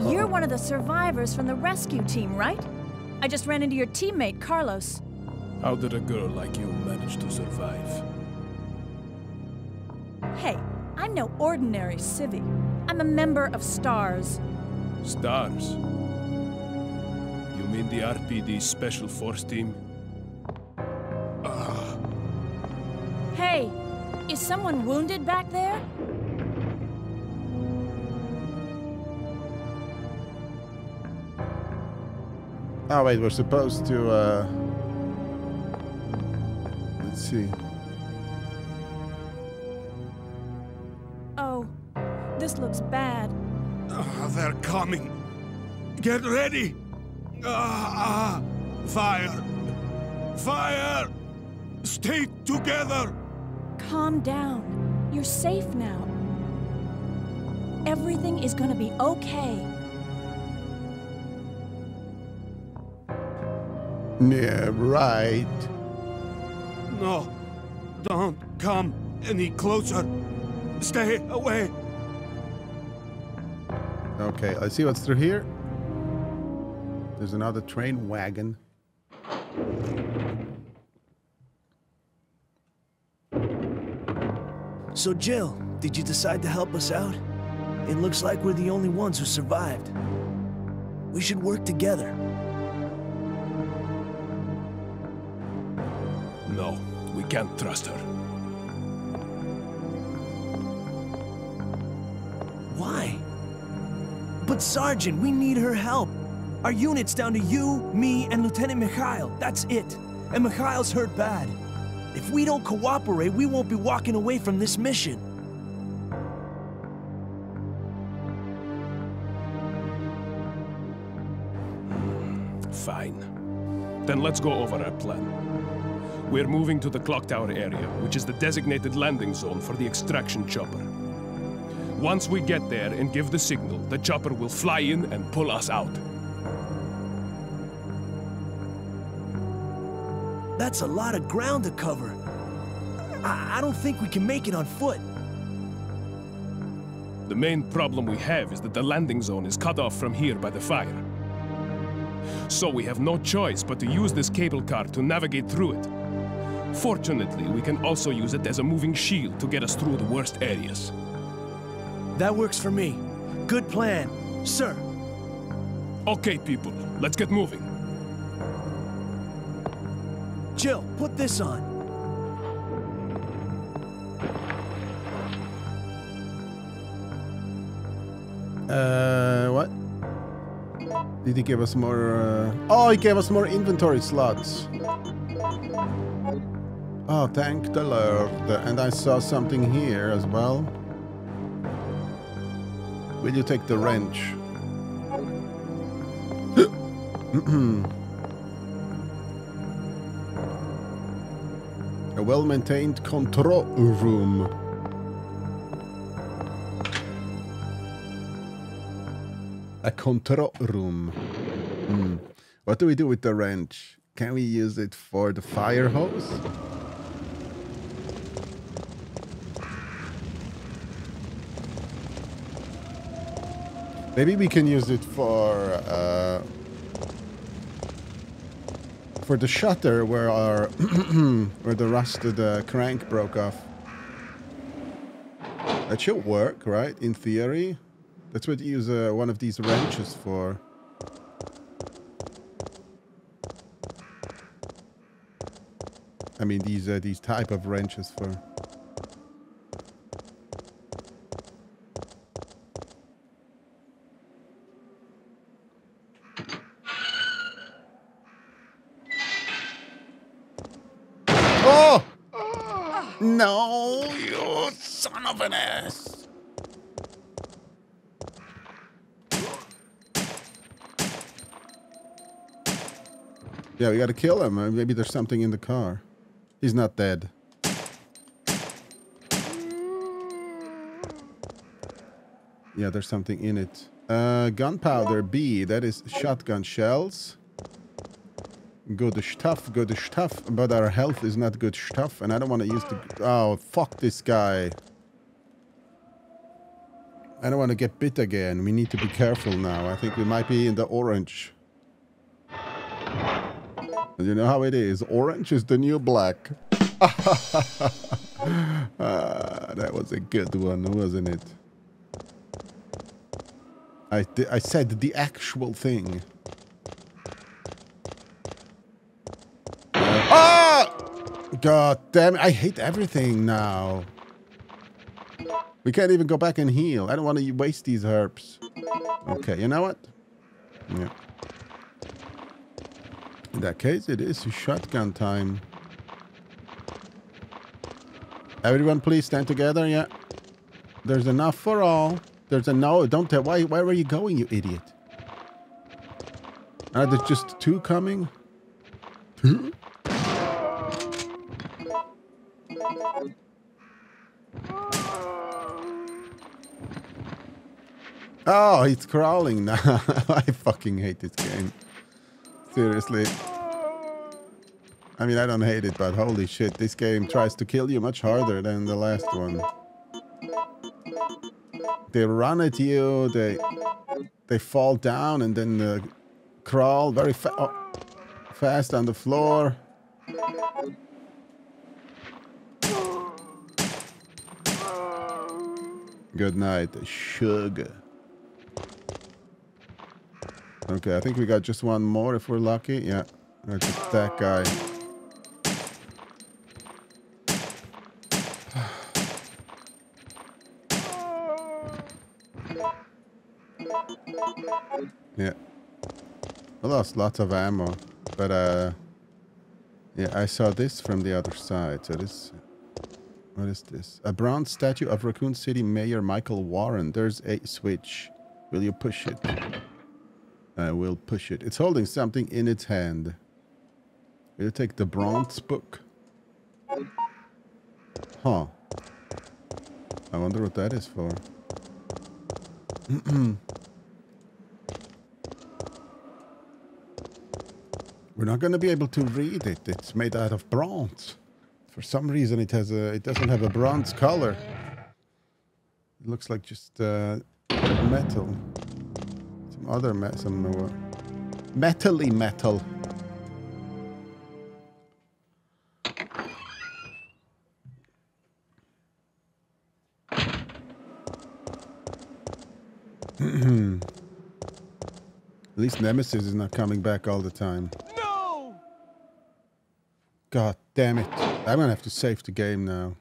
You're one of the survivors from the rescue team, right? I just ran into your teammate, Carlos. How did a girl like you manage to survive? Hey, I'm no ordinary civvy. I'm a member of STARS. Stars? You mean the RPD Special Force Team? Hey, is someone wounded back there? Oh wait, we're supposed to uh let's see. Oh, this looks bad. Ah, they're coming. Get ready. Ah, ah. Fire. Fire. Stay together. Calm down. You're safe now. Everything is gonna be okay. Yeah, right. No. Don't come any closer. Stay away. Okay, let's see what's through here. There's another train wagon. So, Jill, did you decide to help us out? It looks like we're the only ones who survived. We should work together. No, we can't trust her. Why? But Sergeant, we need her help. Our unit's down to you, me, and Lieutenant Mikhail. That's it. And Mikhail's hurt bad. If we don't cooperate, we won't be walking away from this mission. Fine. Then let's go over our plan. We're moving to the clock tower area, which is the designated landing zone for the extraction chopper. Once we get there and give the signal, the chopper will fly in and pull us out. That's a lot of ground to cover. I, I don't think we can make it on foot. The main problem we have is that the landing zone is cut off from here by the fire. So we have no choice but to use this cable car to navigate through it. Fortunately, we can also use it as a moving shield to get us through the worst areas. That works for me. Good plan, sir. Okay, people, let's get moving. Jill, put this on. Uh, what? Did he give us more? Uh... Oh, he gave us more inventory slots. Oh, thank the Lord. And I saw something here as well. Will you take the wrench? [clears throat] A well-maintained control room. A control room. Hmm. What do we do with the wrench? Can we use it for the fire hose? Maybe we can use it for uh, for the shutter where our [clears throat] where the rusted uh, crank broke off. That should work, right? In theory, that's what you use uh, one of these wrenches for. I mean these uh, these type of wrenches for. Oh! No, you Yeah, we gotta kill him. Uh, Maybe there's something in the car. He's not dead. Yeah, there's something in it. Uh, gunpowder B. That is shotgun shells. Good stuff, good stuff. But our health is not good stuff, and I don't want to use the. Oh, fuck this guy. I don't want to get bit again. We need to be careful now. I think we might be in the orange. You know how it is. Orange is the new black. [laughs] ah, that was a good one, wasn't it? I, I said the actual thing. Ah! God damn it. I hate everything now. We can't even go back and heal. I don't want to waste these herbs. Okay, you know what? Yeah. In that case, it is shotgun time. Everyone, please stand together. Yeah. There's enough for all. There's a no. Don't tell. Why? Where were you going, you idiot? Are there just two coming? Two? Oh, it's crawling now. [laughs] I fucking hate this game. Seriously. I mean, I don't hate it, but holy shit, this game tries to kill you much harder than the last one. They run at you, they they fall down, and then the crawl very fa oh, fast on the floor. Good night, sugar. Okay, I think we got just one more if we're lucky. Yeah, that's that guy. [sighs] yeah. I lost lots of ammo, but uh, yeah, I saw this from the other side. So this, what is this? A bronze statue of Raccoon City Mayor Michael Warren. There's a switch. Will you push it? I will push it. It's holding something in its hand. Will take the bronze book? Huh. I wonder what that is for. [clears throat] We're not going to be able to read it. It's made out of bronze. For some reason, it has a. It doesn't have a bronze color. It looks like just uh, metal. Other me some uh, metally metal. [clears throat] At least Nemesis is not coming back all the time. No! God damn it. I'm gonna have to save the game now.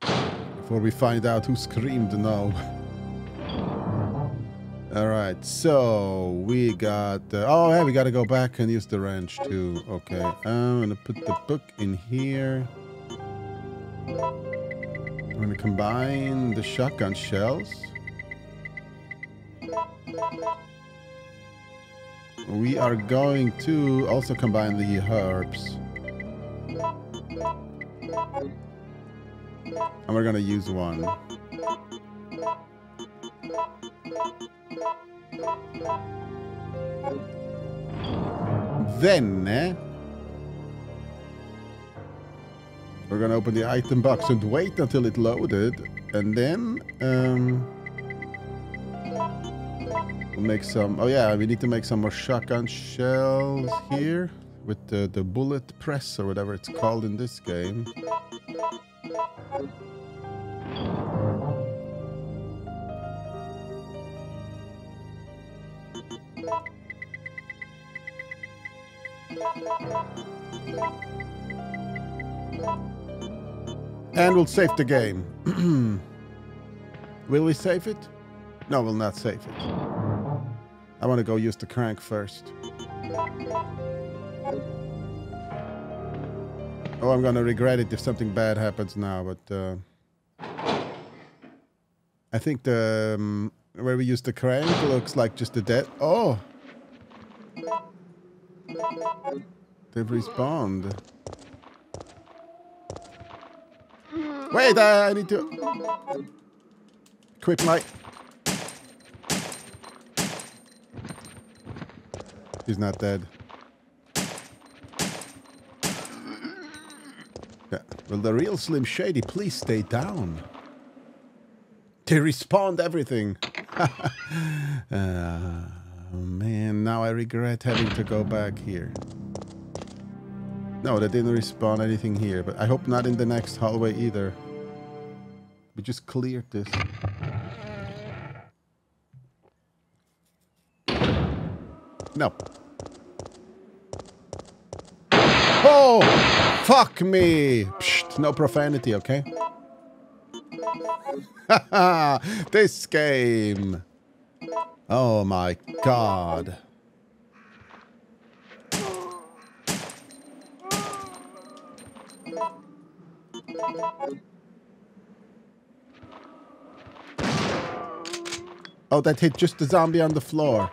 Before we find out who screamed no. [laughs] Alright, so we got... Uh, oh, yeah, we gotta go back and use the wrench too. Okay, I'm gonna put the book in here. I'm gonna combine the shotgun shells. We are going to also combine the herbs. And we're gonna use one. Then, eh, we're gonna open the item box and wait until it loaded, and then um, we'll make some. Oh yeah, we need to make some more shotgun shells here with the the bullet press or whatever it's called in this game. And we'll save the game. [clears throat] Will we save it? No, we'll not save it. I want to go use the crank first. Oh, I'm gonna regret it if something bad happens now, but uh, I think the um, where we use the crank looks like just a dead. Oh, they've respawned. Wait, uh, I need to equip my. He's not dead. Yeah. Will the real Slim Shady please stay down? They respawned everything. [laughs] uh, man, now I regret having to go back here. No, they didn't respawn anything here, but I hope not in the next hallway either. We just cleared this. No. Oh! Fuck me! No profanity, okay? [laughs] this game! Oh my god. Oh, that hit just the zombie on the floor.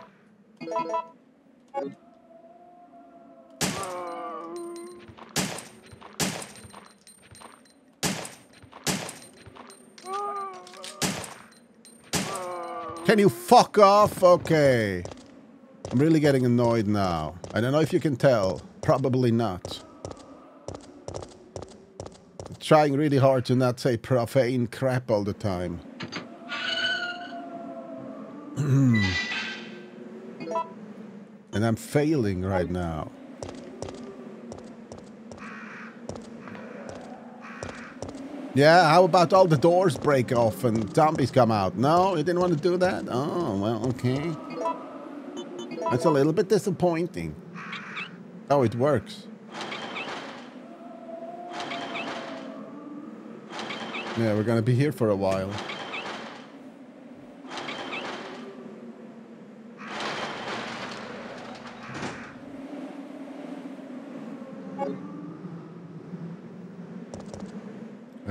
Can you fuck off? Okay. I'm really getting annoyed now. I don't know if you can tell. Probably not. I'm trying really hard to not say profane crap all the time. [clears throat] And I'm failing right now. Yeah, how about all the doors break off and zombies come out? No, you didn't want to do that? Oh, well, okay. That's a little bit disappointing. Oh, it works. Yeah, we're gonna be here for a while.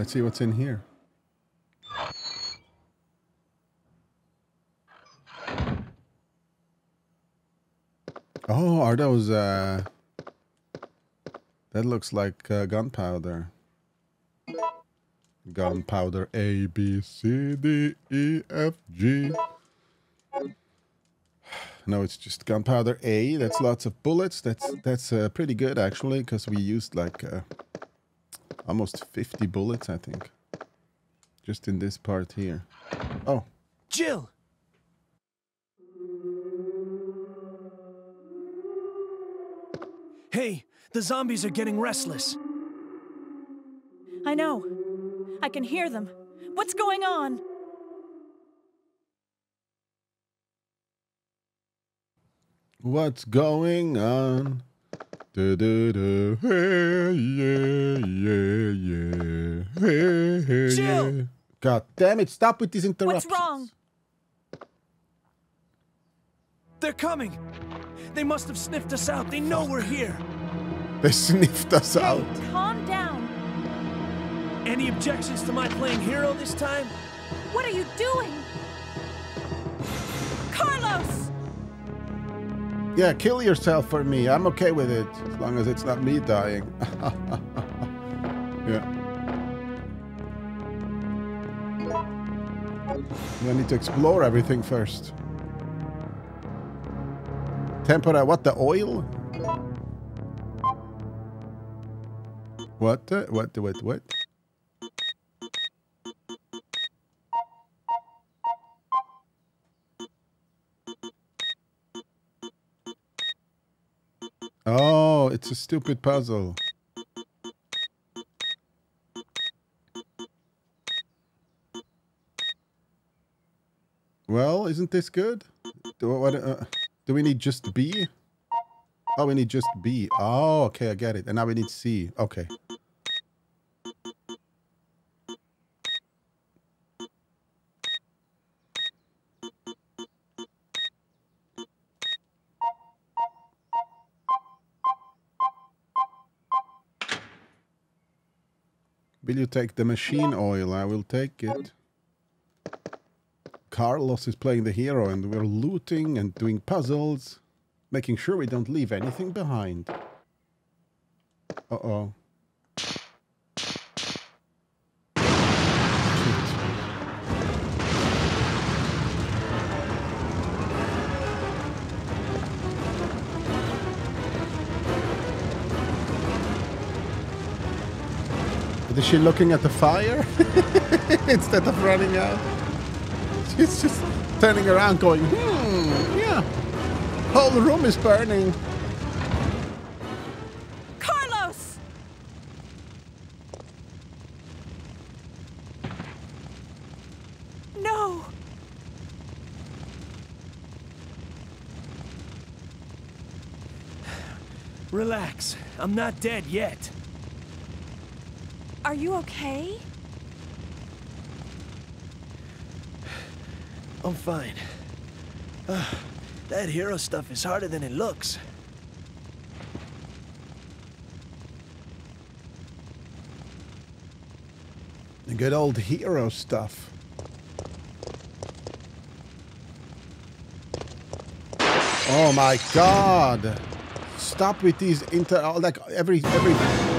Let's see what's in here. Oh, are those, uh... That looks like uh, gunpowder. Gunpowder A, B, C, D, E, F, G. No, it's just gunpowder A. That's lots of bullets. That's that's uh, pretty good actually, because we used like uh, almost 50 bullets, I think, just in this part here. Oh, Jill! Hey, the zombies are getting restless. I know. I can hear them. What's going on? what's going on? Do do do. Hey yeah yeah yeah. Hey hey Jill! yeah. God damn it! Stop with these interruptions. What's wrong? They're coming! They must have sniffed us out. They know we're here. They sniffed us Hey, out. calm down. Any objections to my playing hero this time? What are you doing? Carlos! Yeah, kill yourself for me. I'm okay with it as long as it's not me dying. [laughs] yeah. I need to explore everything first. Tempera, what the oil? What? The, what? The, what? What? Oh, it's a stupid puzzle. Well, isn't this good? Do, what, uh, do we need just B? Oh, we need just B. Oh, okay, I get it. And now we need C. Okay. Will you take the machine oil? I will take it. Carlos is playing the hero and we're looting and doing puzzles, making sure we don't leave anything behind. Uh-oh. Is she looking at the fire [laughs] instead of running out? She's just turning around going, hmm, yeah. Whole room is burning. Carlos! No! Relax. I'm not dead yet. Are you okay? I'm fine. Ah, that hero stuff is harder than it looks. The good old hero stuff. Oh my god. Stop with these inter like every every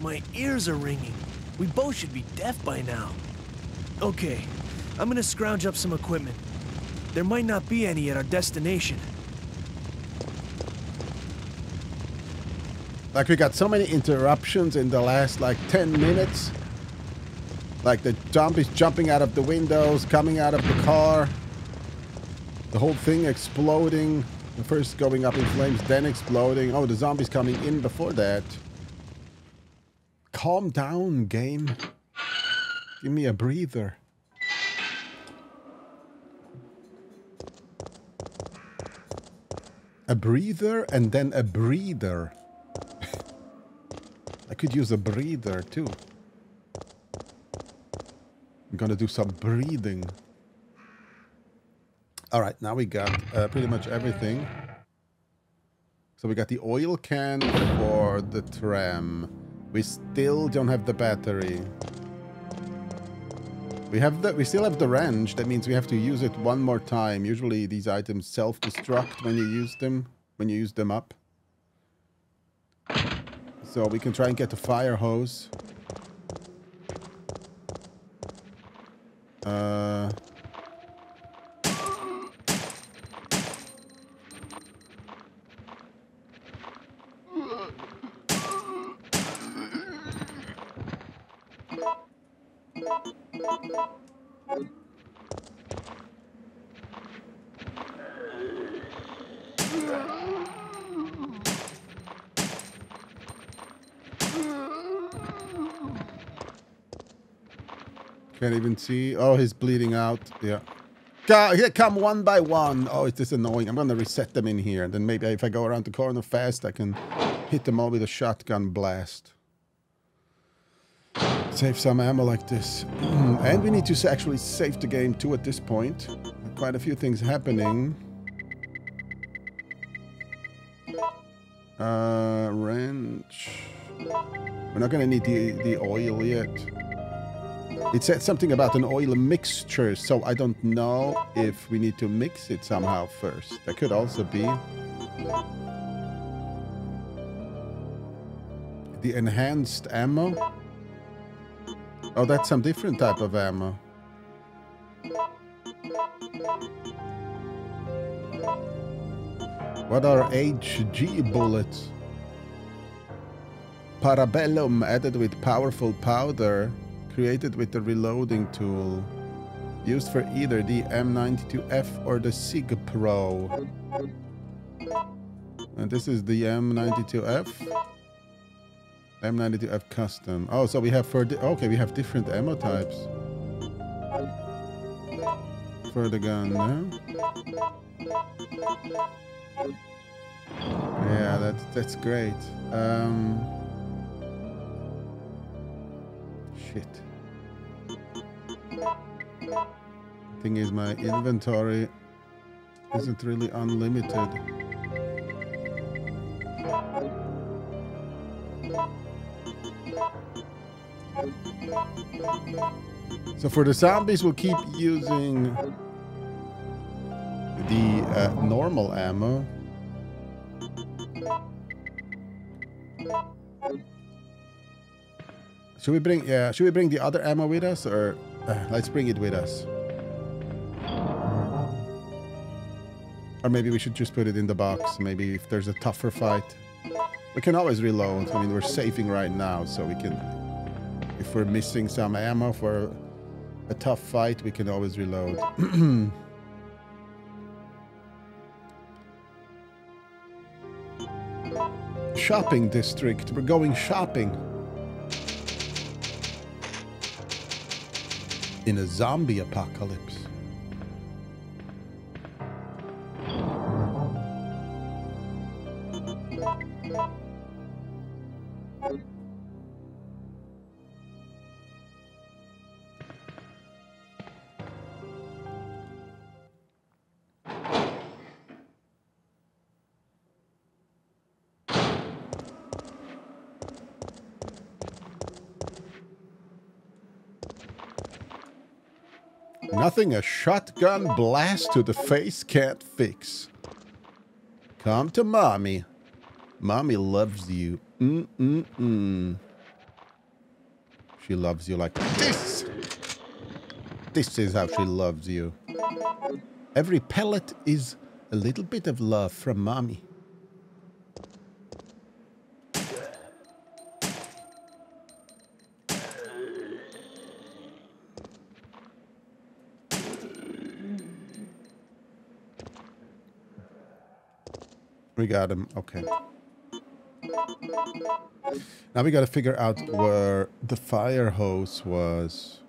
My ears are ringing. We both should be deaf by now. Okay, I'm gonna scrounge up some equipment. There might not be any at our destination. Like we got so many interruptions in the last like 10 minutes. Like the zombies jumping out of the windows, coming out of the car. The whole thing exploding. The first going up in flames, then exploding. Oh, the zombies coming in before that. Calm down, game. Give me a breather. A breather and then a breather. [laughs] I could use a breather too. I'm gonna do some breathing. All right, now we got uh, pretty much everything. So we got the oil can for the tram. We still don't have the battery. We have the we still have the wrench. That means we have to use it one more time. Usually these items self-destruct when you use them, when you use them up. So we can try and get the fire hose. Uh Can't even see. Oh, he's bleeding out. Yeah. Go, here come one by one. Oh, it's just annoying. I'm to reset them in here. And then maybe if I go around the corner fast, I can hit them all with a shotgun blast. Save some ammo like this. [clears throat] and we need to actually save the game too at this point. Quite a few things happening. Uh, wrench. We're not to need the, the oil yet. It said something about an oil mixture, so I don't know if we need to mix it somehow first. That could also be. The enhanced ammo? Oh, that's some different type of ammo. What are HG bullets? Parabellum added with powerful powder created with the reloading tool. Used for either the M92F or the SIG Pro. And this is the M92F. M92F custom. Oh, so we have for the okay, we have different ammo types for the gun. Yeah, that's that's great. Um, shit. Thing is, my inventory isn't really unlimited. So for the zombies, we'll keep using the uh, normal ammo. Should we bring yeah? Should we bring the other ammo with us, or uh, let's bring it with us? Or maybe we should just put it in the box. Maybe if there's a tougher fight, we can always reload. I mean, we're saving right now, so we can. If we're missing some ammo for a tough fight, we can always reload. [clears throat] shopping district. We're going shopping. In a zombie apocalypse. Nothing a shotgun blast to the face can't fix. Come to mommy. Mommy loves you. Mm-mm-mm. She loves you like this. This is how she loves you. Every pellet is a little bit of love from mommy. We got him. Okay. Now we got to figure out where the fire hose was.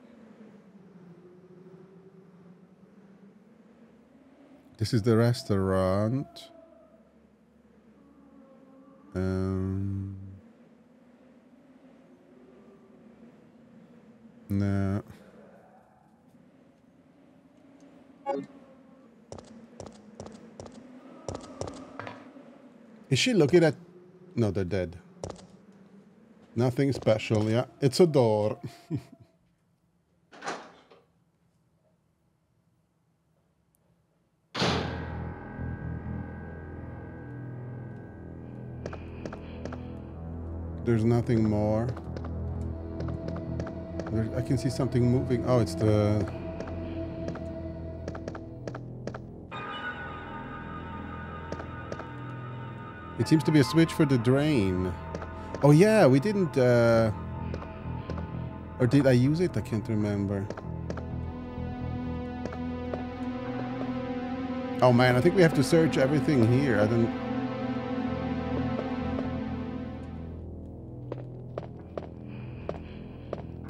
This is the restaurant. Um, no. Is she looking at... No, they're dead. Nothing special, yeah. It's a door. [laughs] There's nothing more. There, I can see something moving. Oh, it's the... It seems to be a switch for the drain. Oh yeah, we didn't... Uh... Or did I use it? I can't remember. Oh man, I think we have to search everything here. I don't...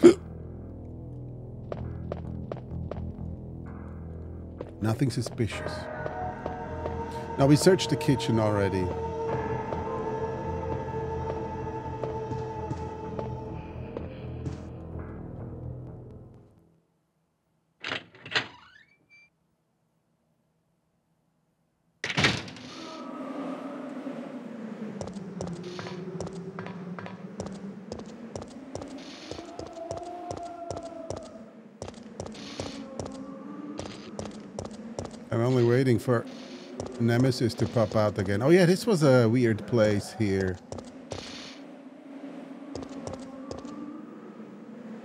[gasps] Nothing suspicious. Now we searched the kitchen already. I'm only waiting for Nemesis to pop out again. Oh yeah, this was a weird place here.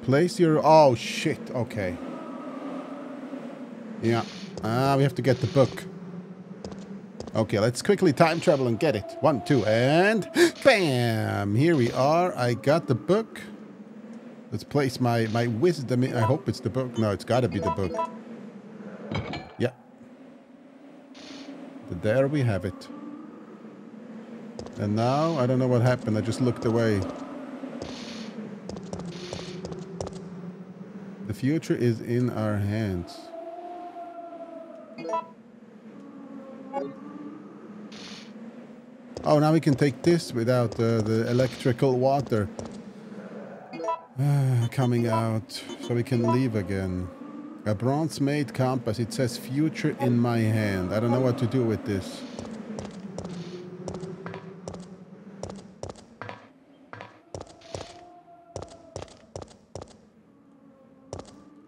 Place your... Oh shit, okay. Yeah. Ah, we have to get the book. Okay, let's quickly time travel and get it. One, two, and... [gasps] Bam! Here we are. I got the book. Let's place my, my wisdom in... I hope it's the book. No, it's gotta be the book. Yeah. But there we have it. And now, I don't know what happened. I just looked away. The future is in our hands. Oh, now we can take this without uh, the electrical water uh, coming out. So we can leave again. A bronze-made compass. It says future in my hand. I don't know what to do with this.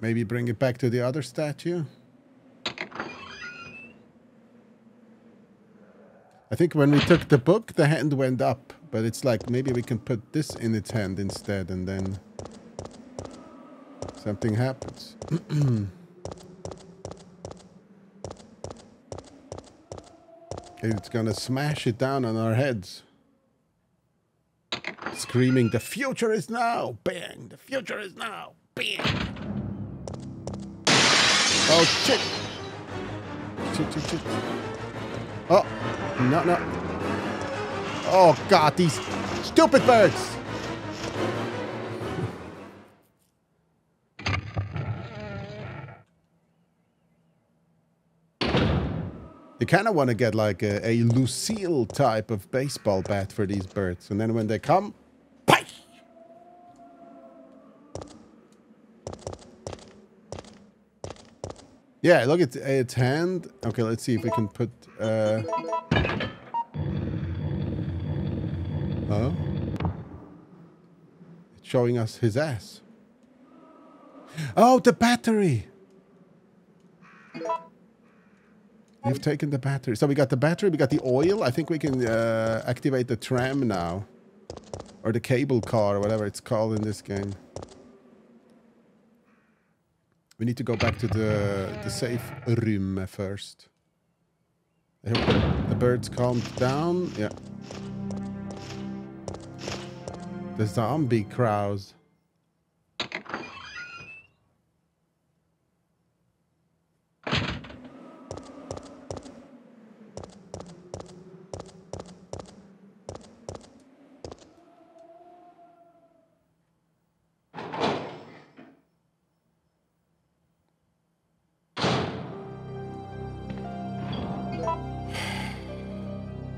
Maybe bring it back to the other statue? I think when we took the book, the hand went up. But it's like, maybe we can put this in its hand instead and then something happens. [clears throat] it's gonna smash it down on our heads. Screaming, the future is now! Bang! The future is now! Bang! Oh shit! Shit, shit, shit. Oh! No, no. Oh god, these stupid birds! You kind of want to get like a, a Lucille type of baseball bat for these birds. And then when they come, pie! Yeah, look at its hand. Okay, let's see if we can put... Uh... Oh? It's showing us his ass. Oh, the battery! You've taken the battery. So we got the battery, we got the oil. I think we can uh, activate the tram now. Or the cable car, or whatever it's called in this game. We need to go back to the the safe room first. I hope the, birds calmed down. Yeah. The zombie crows.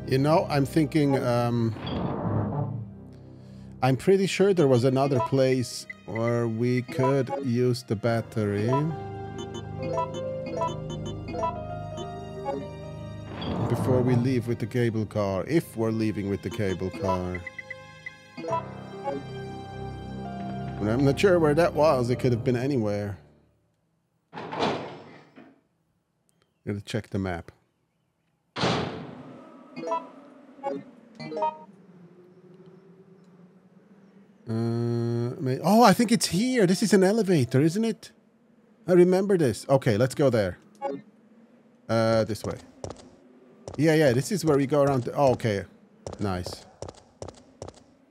You know, I'm thinking. Um, I'm pretty sure there was another place where we could use the battery. Before we leave with the cable car, if we're leaving with the cable car. I'm not sure where that was. It could have been anywhere. Gotta check the map. Uh, oh, I think it's here. This is an elevator, isn't it? I remember this. Okay, let's go there. Uh, this way. Yeah, yeah, this is where we go around. Oh, okay. Nice.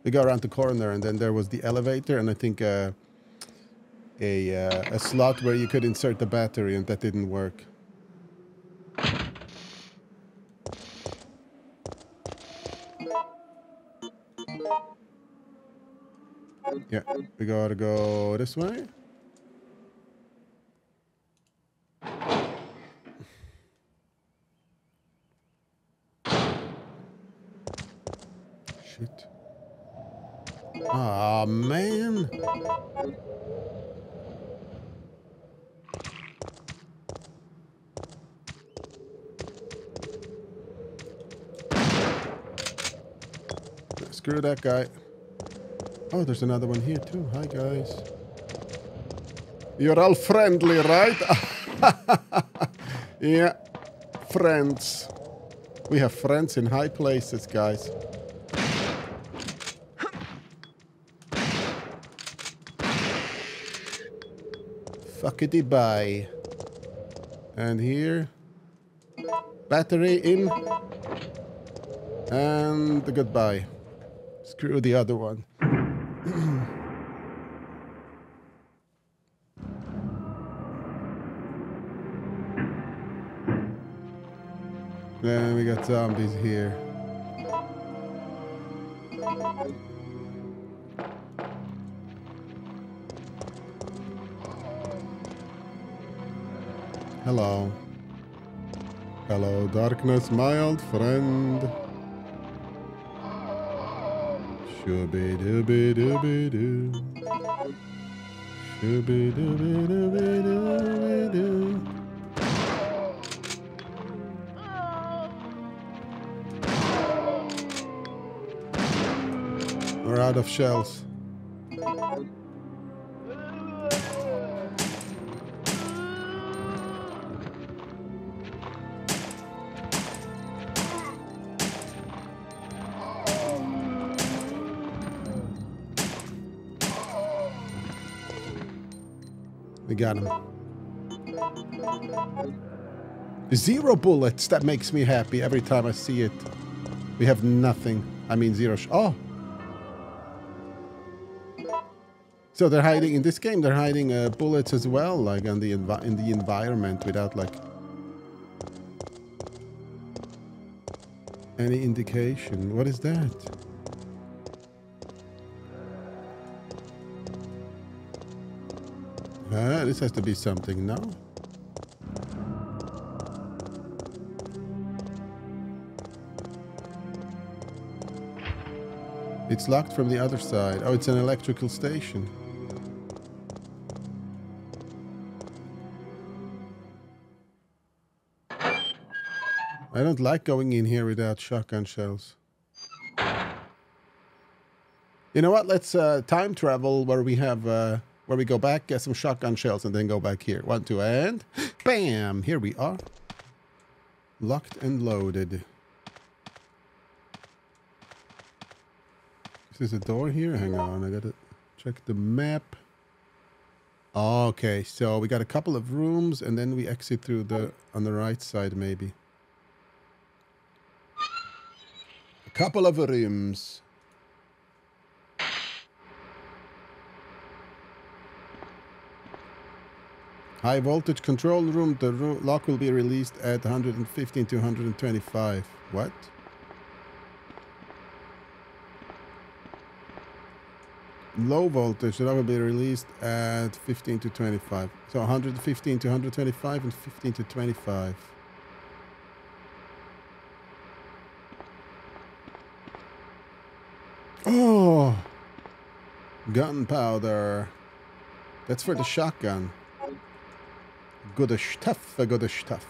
We go around the corner, and then there was the elevator, and I think uh, a uh, a slot where you could insert the battery, and that didn't work. Yeah, we gotta go this way. Shit. Ah man. Screw that guy. Oh, there's another one here too. Hi, guys. You're all friendly, right? [laughs] yeah, friends. We have friends in high places, guys. Fuckity bye. And here, battery in, and goodbye. Screw the other one. Then we got zombies here. Hello. Hello, darkness, my old friend. Shooby dooby dooby doo. Shooby dooby dooby dooby doo. Out of shells. We got him. Zero bullets. That makes me happy every time I see it. We have nothing. I mean, zero. Oh. So they're hiding in this game. They're hiding uh, bullets as well, like on the in the environment, without like any indication. What is that? Ah, this has to be something, no? It's locked from the other side. Oh, it's an electrical station. I don't like going in here without shotgun shells. You know what? Let's uh, time travel where we have uh, where we go back, get some shotgun shells, and then go back here. One, two, and [gasps] bam! Here we are. Locked and loaded. Is this a door here? Hang on, I gotta check the map. Okay, so we got a couple of rooms and then we exit through the on the right side maybe. Couple of rooms. High voltage control room. The lock will be released at 115 to 125. What? Low voltage. The lock will be released at 15 to 25. So 115 to 125 and 15 to 25. Oh! Gunpowder. That's for the shotgun. Good stuff, uh, good stuff.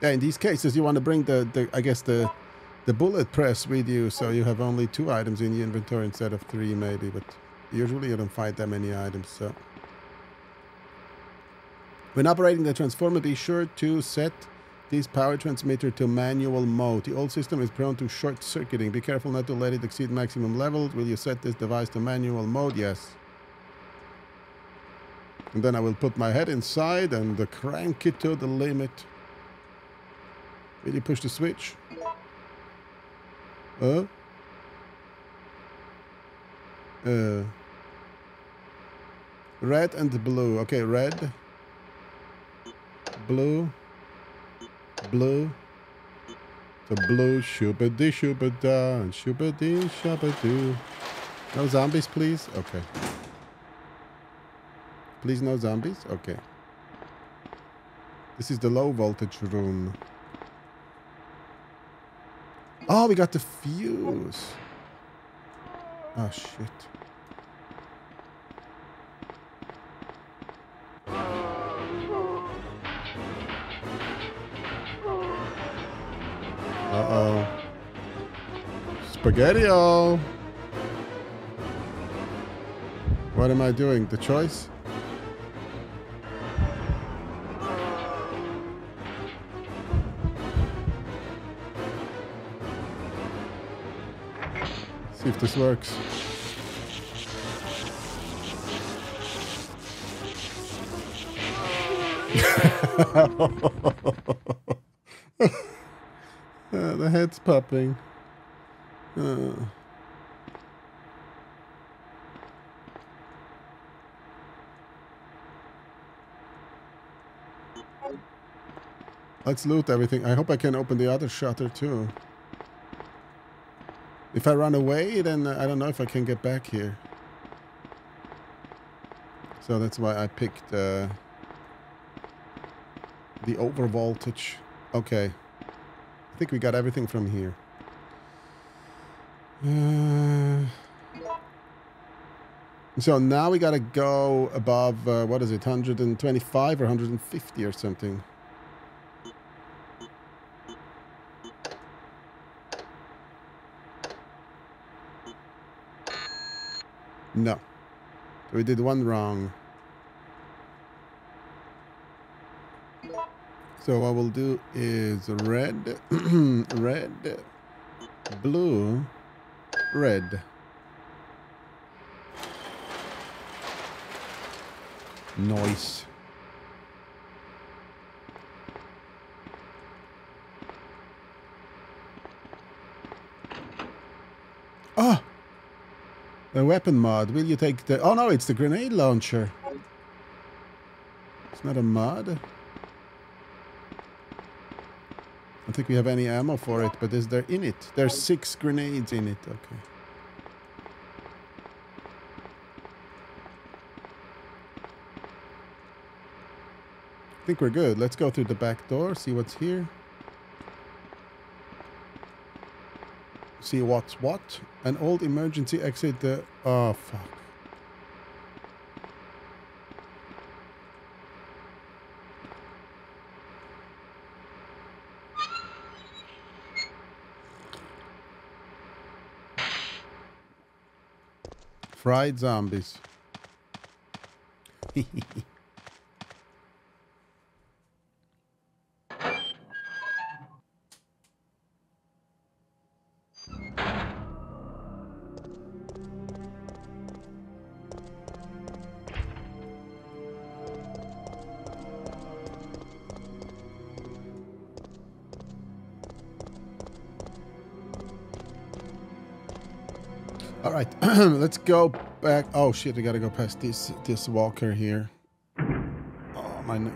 Yeah, in these cases, you want to bring the, the I guess, the the bullet press with you, so you have only two items in your inventory instead of three, maybe. But usually you don't find that many items, so... When operating the transformer, be sure to set this power transmitter to manual mode. The old system is prone to short circuiting. Be careful not to let it exceed maximum levels. Will you set this device to manual mode? Yes. And then I will put my head inside and crank it to the limit. Will you push the switch? Uh? Uh. Red and blue. Okay, red. Blue. Blue. The blue, shooba-dee, shooba-da, and shooba-dee, shabba-doo. No zombies, please? Okay. Please no zombies? Okay. This is the low voltage room. Oh, we got the fuse. Oh, shit. Spaghetti-O! What am I doing? The choice? See if this works. [laughs] The head's popping. Uh. Let's loot everything. I hope I can open the other shutter too. If I run away, then I don't know if I can get back here. So that's why I picked uh, the over voltage. Okay. I think we got everything from here. Uh, so now we gotta go above, uh, what is it, 125 or 150 or something. No. We did one wrong. So what we'll do is red, [clears throat] red, blue, red. Noise. Ah! The weapon mod. Will you take the... Oh no, it's the grenade launcher. It's not a mod. I don't think we have any ammo for it, but is there in it? There's six grenades in it. Okay. I think we're good. Let's go through the back door, see what's here. See what's what. An old emergency exit. The oh fuck. Fried zombies. [laughs] All right, [clears throat] let's go back. Oh shit, I gotta go past this this walker here. Oh, my neck.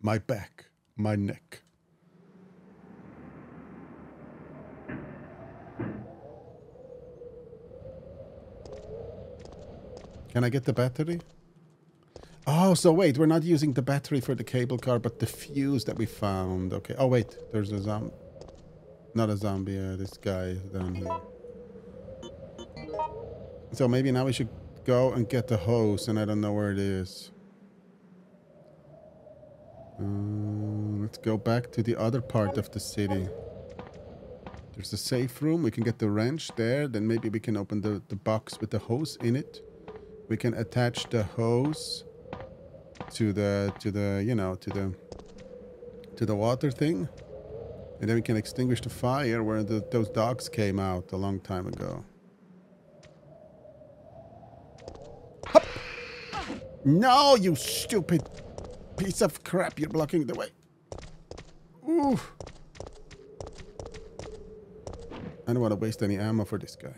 My back. My neck. Can I get the battery? Oh, so wait, we're not using the battery for the cable car, but the fuse that we found. Okay. Oh, wait, there's a zombie. Not a zombie, uh, this guy down here. So maybe now we should go and get the hose, and I don't know where it is. Uh, let's go back to the other part of the city. There's a safe room. We can get the wrench there. Then maybe we can open the, the box with the hose in it. We can attach the hose to the to the you know to the to the water thing, and then we can extinguish the fire where the, those dogs came out a long time ago. Hup! No, you stupid piece of crap! You're blocking the way. Ooh. I don't want to waste any ammo for this guy.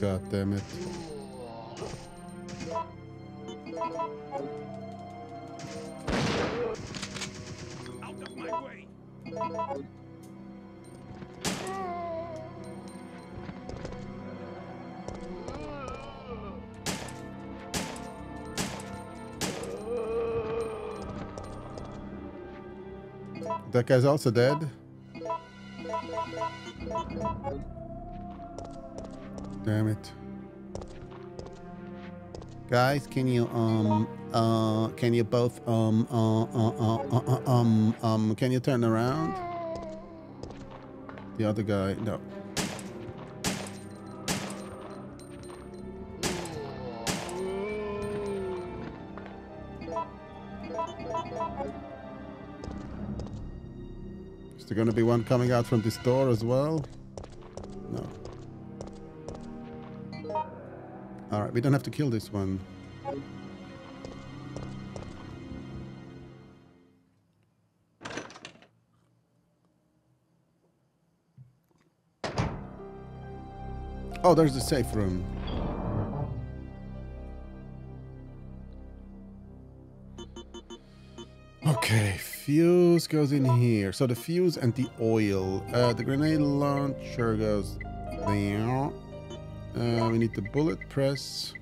God damn it. Out of my way! That guy's also dead. Damn it. Guys, can you um uh can you both um uh uh uh, uh, uh um um can you turn around? The other guy, no. There gonna be one coming out from this door as well? No. Alright, we don't have to kill this one. Oh, there's the safe room. Okay, fuse goes in here. So the fuse and the oil. Uh, the grenade launcher goes there. Uh, we need the bullet press.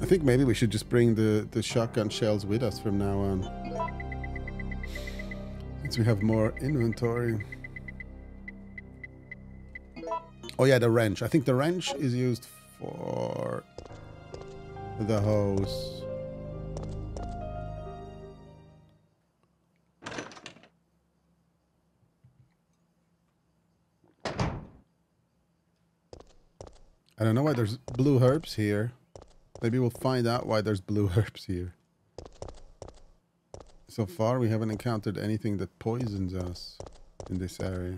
I think maybe we should just bring the, the shotgun shells with us from now on. Since we have more inventory. Oh yeah, the wrench. I think the wrench is used for the hose. I don't know why there's blue herbs here. Maybe we'll find out why there's blue [laughs] herbs here. So far, we haven't encountered anything that poisons us in this area.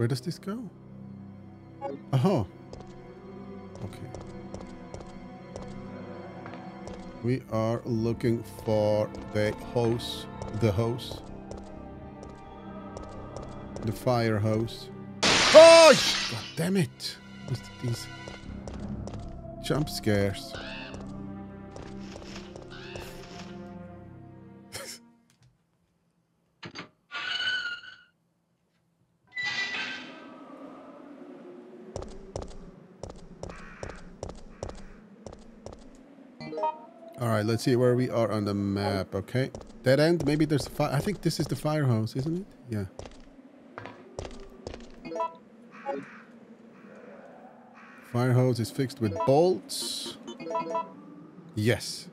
Where does this go? Oh. Okay. We are looking for the hose. The hose. The fire hose. Oh! God damn it! With these jump scares. Right, let's see where we are on the map. Okay, dead end. Maybe there's a fire. I think this is the fire hose, isn't it? Yeah. Fire hose is fixed with bolts. Yes.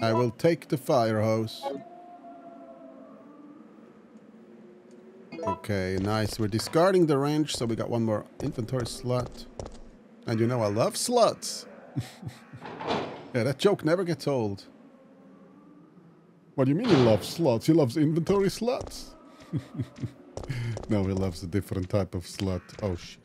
I will take the fire hose. Okay, nice. We're discarding the wrench, so we got one more inventory slot. And you know I love slots. [laughs] yeah, that joke never gets old. What do you mean he loves slots? He loves inventory slots. [laughs] no, he loves a different type of slot. Oh, shit.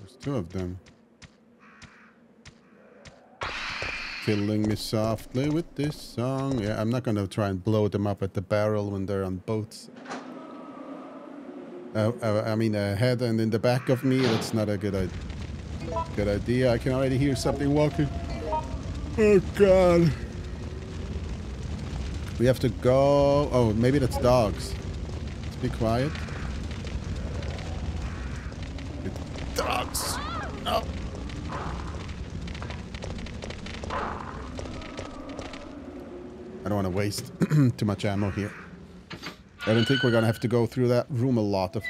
There's two of them. Killing me softly with this song. Yeah, I'm not gonna try and blow them up at the barrel when they're on boats. Uh, uh, I mean, ahead and in the back of me. That's not a good idea. Good idea. I can already hear something walking. Oh God. We have to go. Oh, maybe that's dogs. Let's be quiet. It's dogs. No. I don't want to waste [clears throat] too much ammo here. I don't think we're gonna have to go through that room a lot of,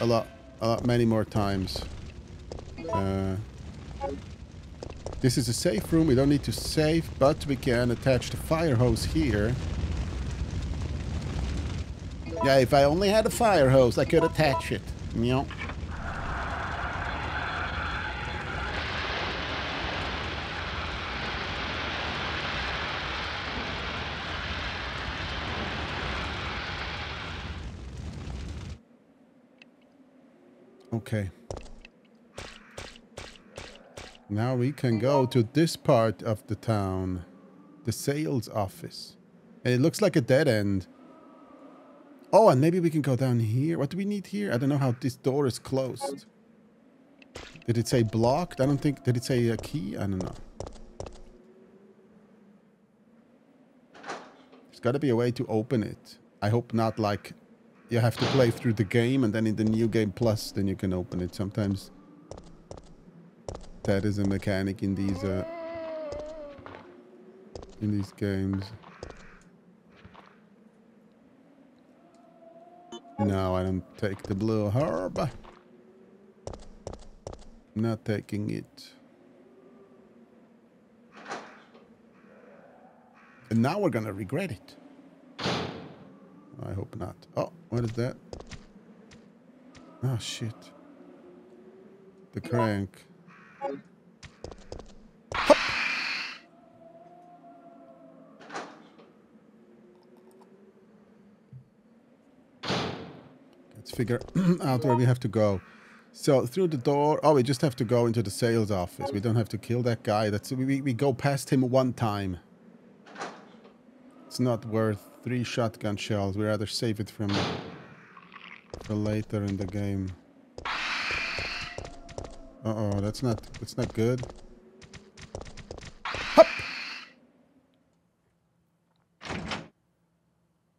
a lot, a lot, many more times. Uh, this is a safe room. We don't need to save, but we can attach the fire hose here. Yeah, if I only had a fire hose, I could attach it. Meow. Okay. Now we can go to this part of the town. The sales office. And it looks like a dead end. Oh, and maybe we can go down here. What do we need here? I don't know how this door is closed. Did it say blocked? I don't think... Did it say a key? I don't know. There's got to be a way to open it. I hope not like you have to play through the game and then in the new game plus then you can open it. Sometimes that is a mechanic in these uh, in these games. No I don't take the blue herb. Not taking it. And now we're gonna regret it I hope not. Oh, what is that? Oh, shit. The crank. Let's figure [clears throat] out where we have to go. So through the door. Oh, we just have to go into the sales office. We don't have to kill that guy. That's we we go past him one time. It's not worth three shotgun shells. We'd rather save it from for later in the game. Uh oh, that's not that's not good. Hup!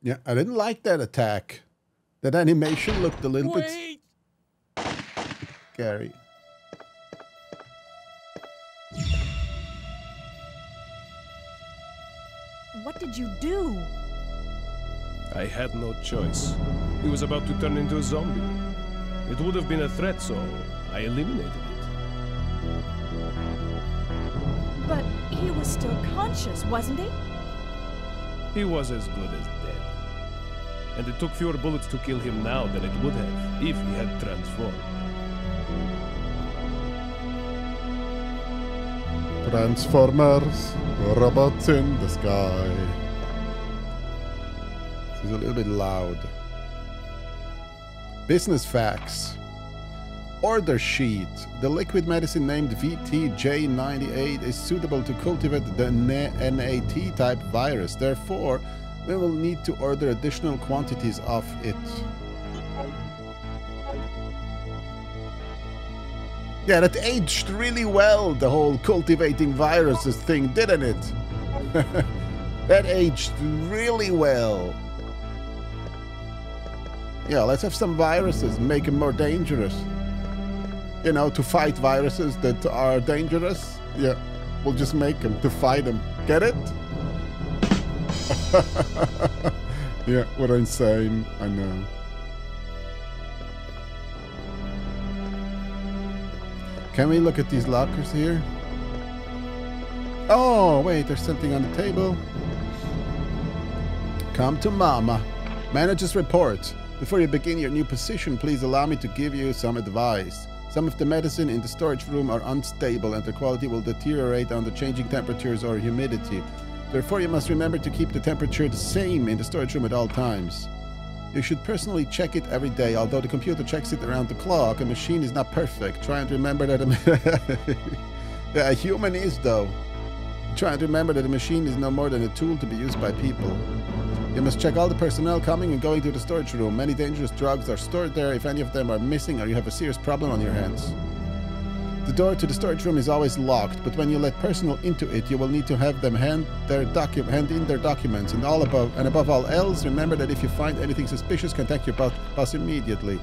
Yeah, I didn't like that attack. That animation looked a little Wait! bit scary. What did you do? I had no choice. He was about to turn into a zombie. It would have been a threat, so I eliminated it. But he was still conscious, wasn't he? He was as good as dead. And it took fewer bullets to kill him now than it would have if he had transformed. Transformers, robots in the sky. Is a little bit loud. Business fax. Order sheet. The liquid medicine named VTJ98 is suitable to cultivate the NAT type virus. Therefore, we will need to order additional quantities of it. Yeah, that aged really well, the whole cultivating viruses thing, didn't it? [laughs] that aged really well. Yeah, let's have some viruses, make them more dangerous. You know, to fight viruses that are dangerous. Yeah, we'll just make them to fight them. Get it? [laughs] yeah, what I'm saying, I know. Can we look at these lockers here? Oh, wait, there's something on the table. Come to Mama. Manager's report. Before you begin your new position, please allow me to give you some advice. Some of the medicine in the storage room are unstable and the quality will deteriorate under changing temperatures or humidity. Therefore, you must remember to keep the temperature the same in the storage room at all times. You should personally check it every day, although the computer checks it around the clock. A machine is not perfect. Try and remember that a, [laughs] a human is, though. Try and remember that a machine is no more than a tool to be used by people. You must check all the personnel coming and going to the storage room. Many dangerous drugs are stored there. If any of them are missing or you have a serious problem on your hands. The door to the storage room is always locked, but when you let personnel into it, you will need to have them hand their docu- hand in their documents. And all above and above all else, remember that if you find anything suspicious, contact your boss, immediately.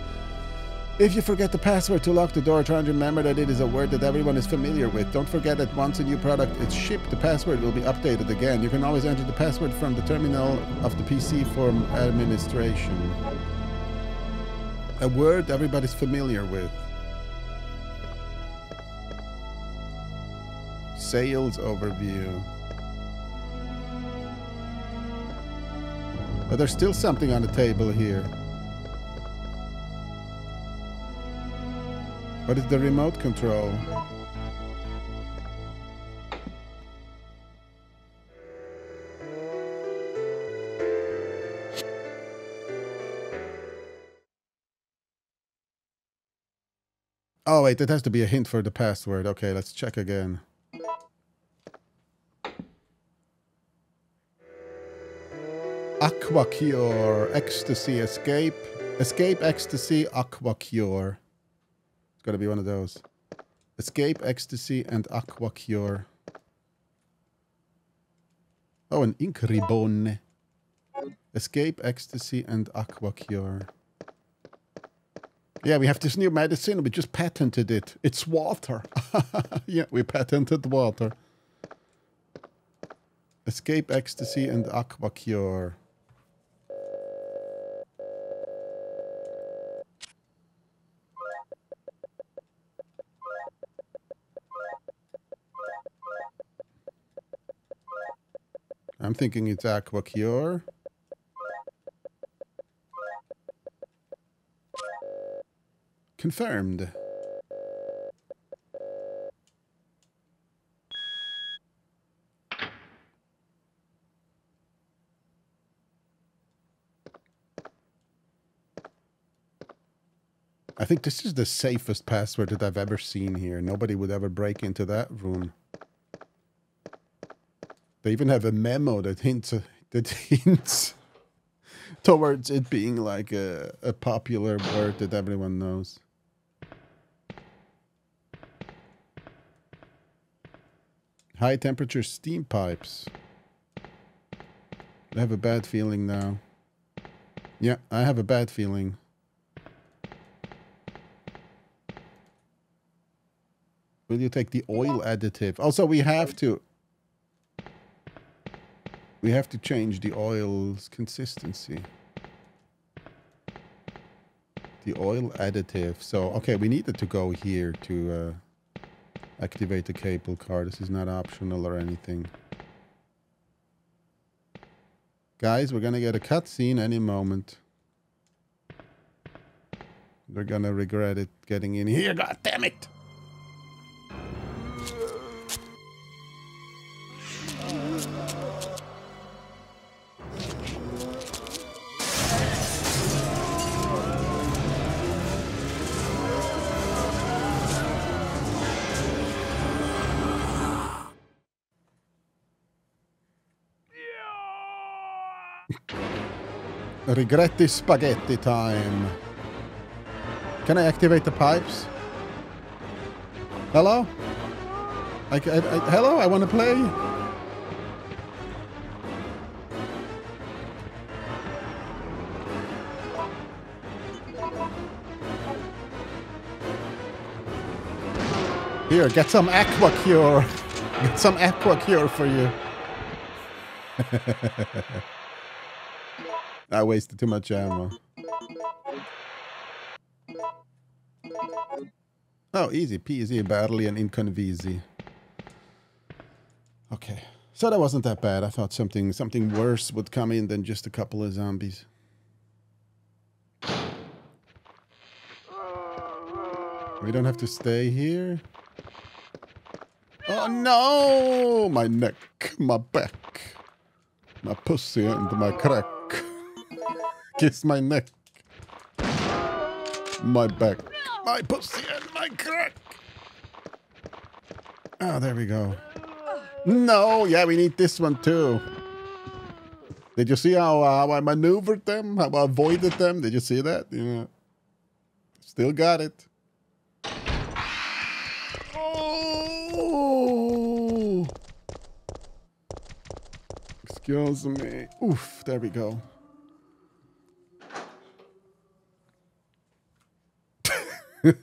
If you forget the password to lock the door, try and remember that it is a word that everyone is familiar with. Don't forget that once a new product is shipped, the password will be updated again. You can always enter the password from the terminal of the PC for administration. A word everybody's familiar with. Sales overview. But there's still something on the table here. What is the remote control? Oh wait, that has to be a hint for the password. Okay, let's check again. Aquacure, ecstasy, escape, escape, ecstasy, aquacure. It's got to be one of those. Escape, ecstasy, and Aqua Cure. Oh, an ink ribbon. Escape, ecstasy, and Aqua Cure. Yeah, we have this new medicine. We just patented it. It's water. [laughs] yeah, we patented water. Escape, ecstasy, and aquacure. I'm thinking it's Aquacure. Confirmed. I think this is the safest password that I've ever seen here. Nobody would ever break into that room. They even have a memo that hints uh, that [laughs] hints towards it being like a, a popular word that everyone knows. High temperature steam pipes. I have a bad feeling now. Yeah, I have a bad feeling. Will you take the oil additive? Also, we have to we have to change the oil's consistency. The oil additive. So, okay, we needed to go here to uh, activate the cable car. This is not optional or anything. Guys, we're gonna get a cutscene any moment. We're gonna regret it getting in here. God damn it! Regretti spaghetti time. Can I activate the pipes? Hello? I, I, I, hello, I want to play. Here, get some aqua cure. [laughs] Get some aqua cure for you. [laughs] I wasted too much ammo. Oh, easy peasy, barely and inconveniency. Okay. So that wasn't that bad. I thought something something worse would come in than just a couple of zombies. We don't have to stay here. Oh no! My neck, my back, my pussy and my crack. Kiss my neck, my back, my pussy and my crack. Oh, there we go. No, yeah, we need this one too. Did you see how, uh, how I maneuvered them? How I avoided them? Did you see that? Yeah. Still got it. Oh! Excuse me. Oof, there we go. Okay.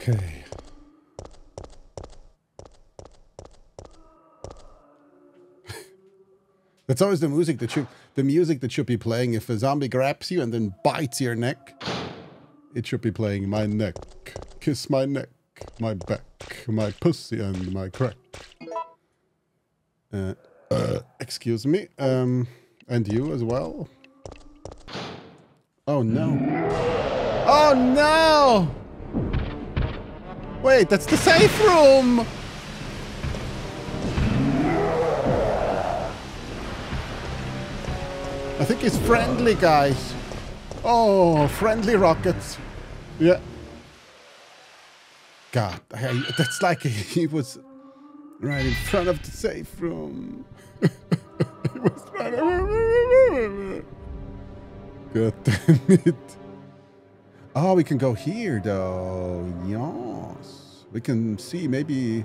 [laughs] That's always the music that should the music that should be playing if a zombie grabs you and then bites your neck. It should be playing my neck, kiss my neck, my back, my pussy and my crack. Uh, uh, excuse me, um, and you as well. Oh no! Oh no! Wait, that's the safe room. I think he's friendly, guys. Oh, friendly rockets. Yeah. God, I, that's like [laughs] he was right in front of the safe room. [laughs] he was right. God damn [laughs] it. Oh, we can go here though. Yes. We can see maybe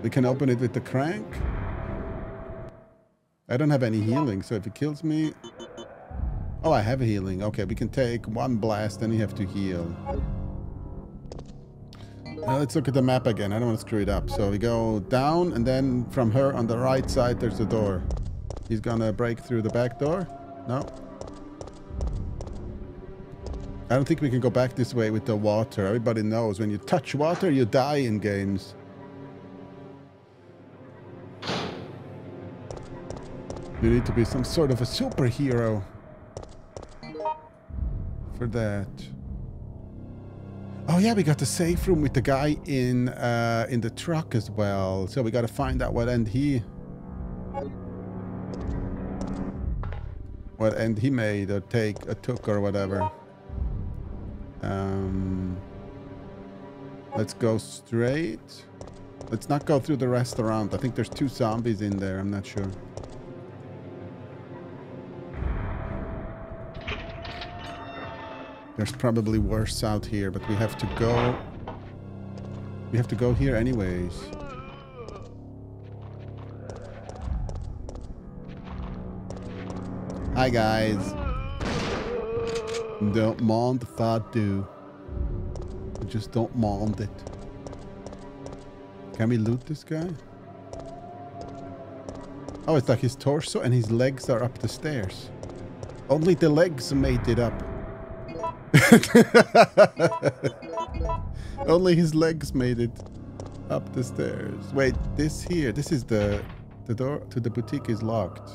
we can open it with the crank. I don't have any healing, so if it kills me... Oh, I have a healing. Okay, we can take one blast, then you have to heal. Now let's look at the map again. I don't want to screw it up. So we go down, and then from her on the right side, there's a door. He's gonna break through the back door. No. I don't think we can go back this way with the water. Everybody knows when you touch water, you die in games. You need to be some sort of a superhero for that. Oh yeah, we got the safe room with the guy in uh, in the truck as well. So we got to find out what end he what end he made or take or took or whatever. Um, let's go straight. Let's not go through the restaurant. I think there's two zombies in there. I'm not sure. There's probably worse out here, but we have to go... We have to go here anyways. Hi guys. Don't mind if I do. I Just don't mind it. Can we loot this guy? Oh, it's like his torso and his legs are up the stairs. Only the legs made it up. [laughs] Only his legs made it up the stairs. Wait, this here, this is the the door to the boutique is locked.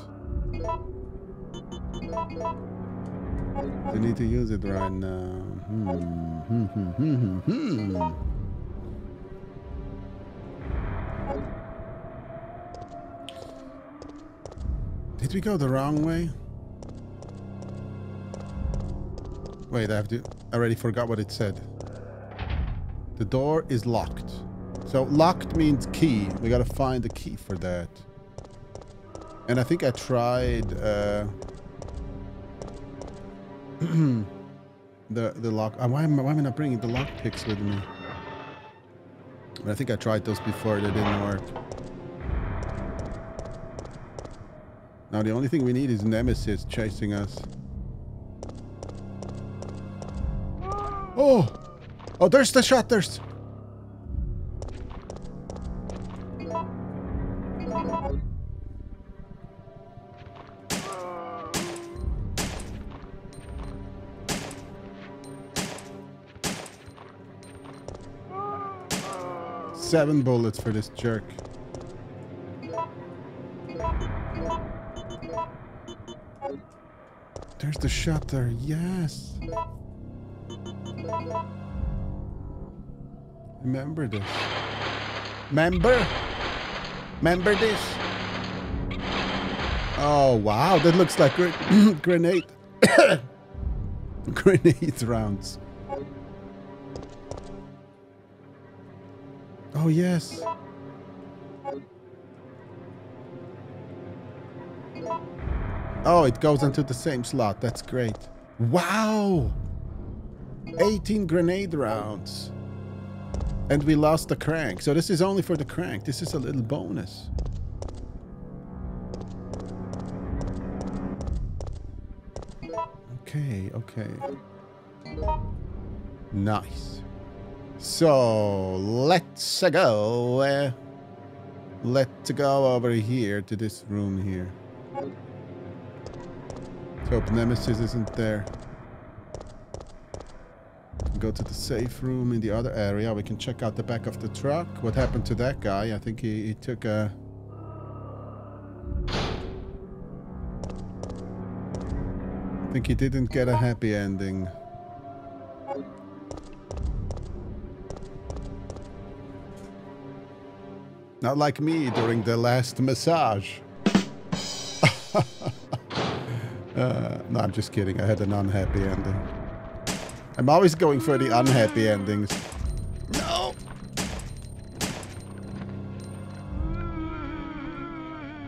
We need to use it right now. Hmm. Did we go the wrong way? Wait, I have to... I already forgot what it said. The door is locked. So locked means key. We gotta find the key for that. And I think I tried... Uh, [clears throat] the the lock. Uh, why am why am I not bringing the lock picks with me? I think I tried those before. They didn't work. Now the only thing we need is Nemesis chasing us. Oh! Oh, there's the shutters! Seven bullets for this jerk. There's the shutter, yes. Remember this. Member? Member this? Oh, wow. That looks like gr [coughs] grenade. [coughs] grenade rounds. Oh, yes. Oh, it goes into the same slot. That's great. Wow! 18 grenade rounds. And we lost the crank. So this is only for the crank. This is a little bonus. Okay, okay. Nice. So, let's go. Uh, let's go over here to this room here. Let's hope Nemesis isn't there. Go to the safe room in the other area. We can check out the back of the truck. What happened to that guy? I think he, he took a... I think he didn't get a happy ending. Not like me during the last massage. [laughs] uh, no, I'm just kidding. I had an unhappy ending. I'm always going for the unhappy endings. No!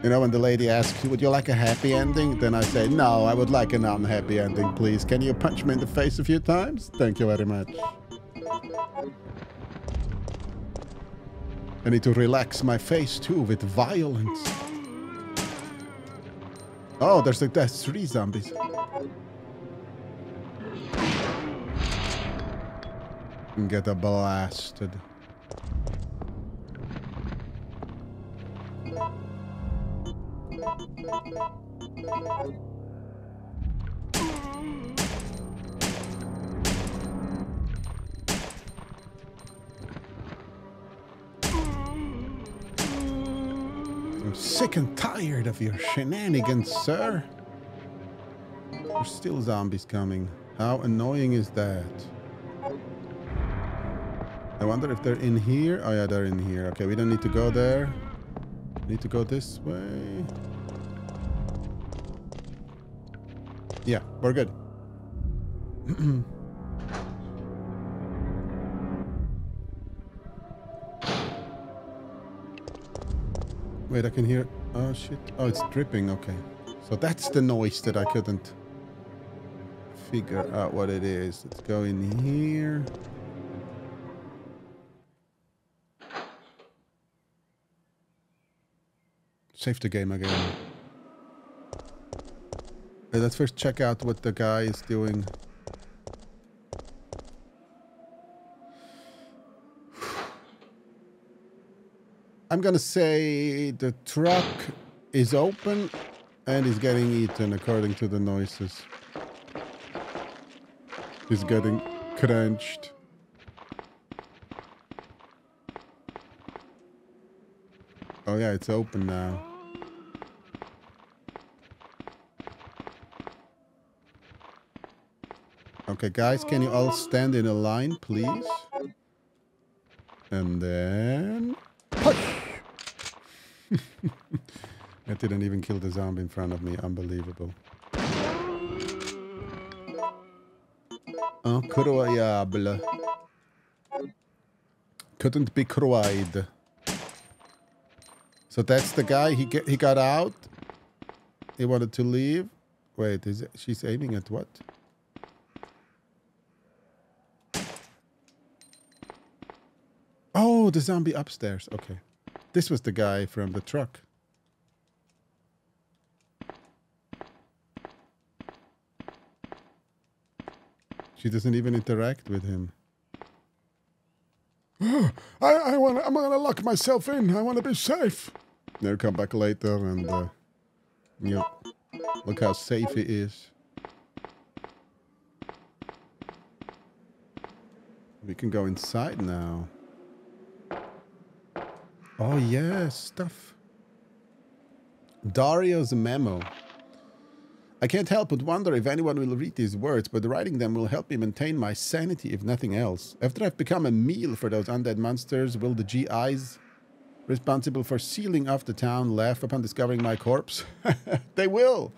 You know, when the lady asks, would you like a happy ending? Then I say, no, I would like an unhappy ending, please. Can you punch me in the face a few times? Thank you very much. I need to relax my face too with violence. Oh, there's like that's three zombies. And get a blasted. And tired of your shenanigans, sir. There's still zombies coming. How annoying is that? I wonder if they're in here. Oh yeah, they're in here. Okay, we don't need to go there. Need to go this way. Yeah, we're good. [clears throat] Wait, I can hear... Oh, shit. Oh, it's dripping. Okay. So that's the noise that I couldn't figure out what it is. Let's go in here. Save the game again. Let's first check out what the guy is doing. I'm gonna say the truck is open and is getting eaten according to the noises. He's getting crunched. Oh yeah, it's open now. Okay, guys, can you all stand in a line, please? And then... [laughs] that didn't even kill the zombie in front of me. Unbelievable. Oh, Incroyable. Couldn't be cried. So that's the guy. He get, he got out. He wanted to leave. Wait, is it, she's aiming at what? Oh, the zombie upstairs. Okay. This was the guy from the truck. She doesn't even interact with him. [gasps] I, I want. I'm gonna lock myself in. I want to be safe. They'll come back later and, uh, yeah, look how safe he is. We can go inside now. Oh yeah, stuff. Dario's memo. I can't help but wonder if anyone will read these words, but writing them will help me maintain my sanity, if nothing else. After I've become a meal for those undead monsters, will the GIs responsible for sealing off the town laugh upon discovering my corpse? [laughs] they will!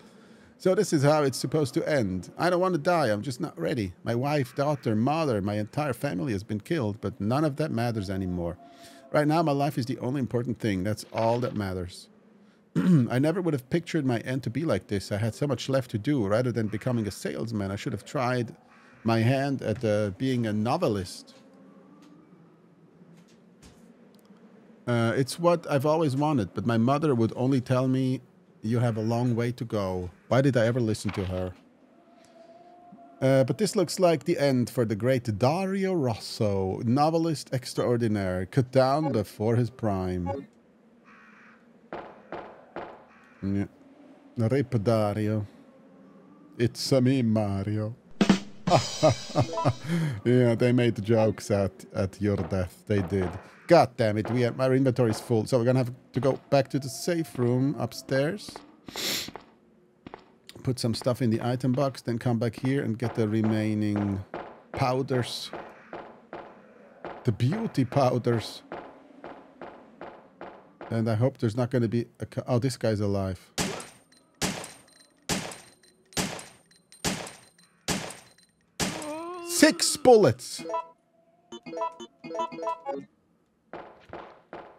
So this is how it's supposed to end. I don't want to die, I'm just not ready. My wife, daughter, mother, my entire family has been killed, but none of that matters anymore. Right now, my life is the only important thing. That's all that matters. [clears throat] I never would have pictured my end to be like this. I had so much left to do. Rather than becoming a salesman, I should have tried my hand at uh, being a novelist. Uh, it's what I've always wanted, but my mother would only tell me, you have a long way to go. Why did I ever listen to her? Uh, but this looks like the end for the great Dario Rosso, novelist extraordinaire, cut down before his prime. Yeah. Rip Dario. It's uh, me, Mario. [laughs] yeah, they made jokes at, at your death. They did. God damn it, we have, our inventory is full. So we're gonna have to go back to the safe room upstairs. Put some stuff in the item box, then come back here and get the remaining powders. The beauty powders. And I hope there's not going to be a... Oh, this guy's alive. Six bullets!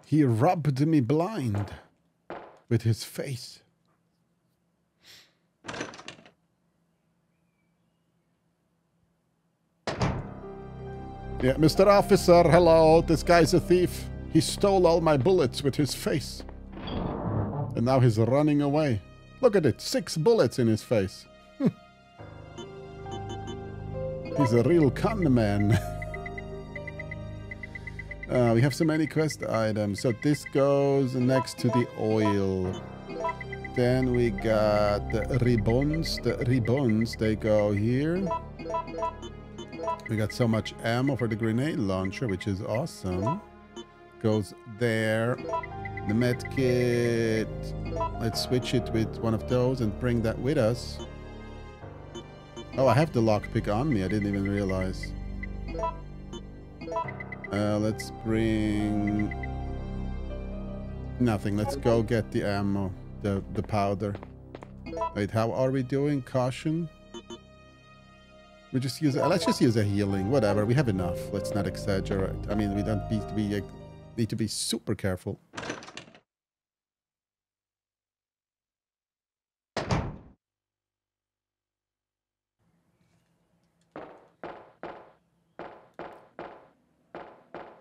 He rubbed me blind with his face. Yeah, Mr. Officer, hello. This guy's a thief. He stole all my bullets with his face. And now he's running away. Look at it, six bullets in his face. [laughs] he's a real con man. [laughs] uh, we have so many quest items. So this goes next to the oil. Then we got the ribbons. The ribbons, they go here. We got so much ammo for the grenade launcher, which is awesome. Goes there. The med kit. Let's switch it with one of those and bring that with us. Oh, I have the lockpick on me. I didn't even realize. Uh, let's bring... Nothing. Let's go get the ammo. The, the powder. Wait, how are we doing? Caution? We just use a let's just use a healing, whatever. We have enough. Let's not exaggerate. I mean, we don't need to be need to be super careful.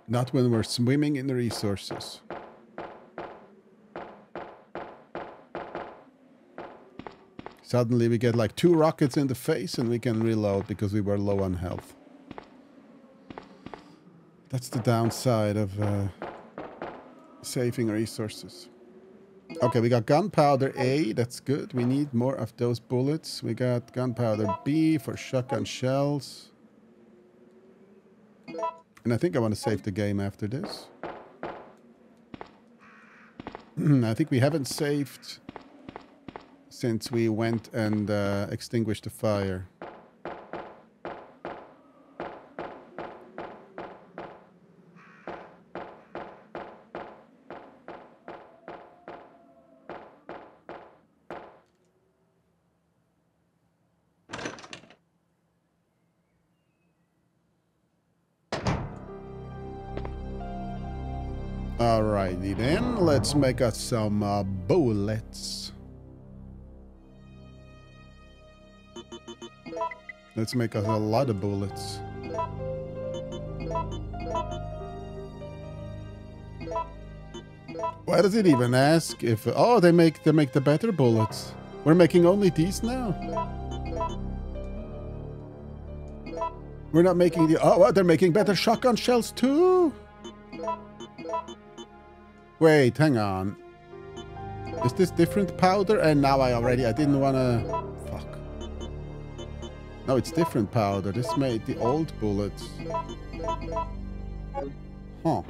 Not when we're swimming in the resources. Suddenly we get like two rockets in the face and we can reload because we were low on health. That's the downside of uh, saving resources. Okay, we got gunpowder A, that's good. We need more of those bullets. We got gunpowder B for shotgun shells. And I think I want to save the game after this. [clears throat] I think we haven't saved since we went and uh, extinguished the fire. Alrighty then, let's make us some uh, bullets. Let's make us a lot of bullets. Why does it even ask if? Oh, they make they make the better bullets. We're making only these now. We're not making the. Oh? They're making better shotgun shells too. Wait, hang on. Is this different powder? And now I already. I didn't wanna. Fuck. No, it's different powder. This made the old bullets. Huh.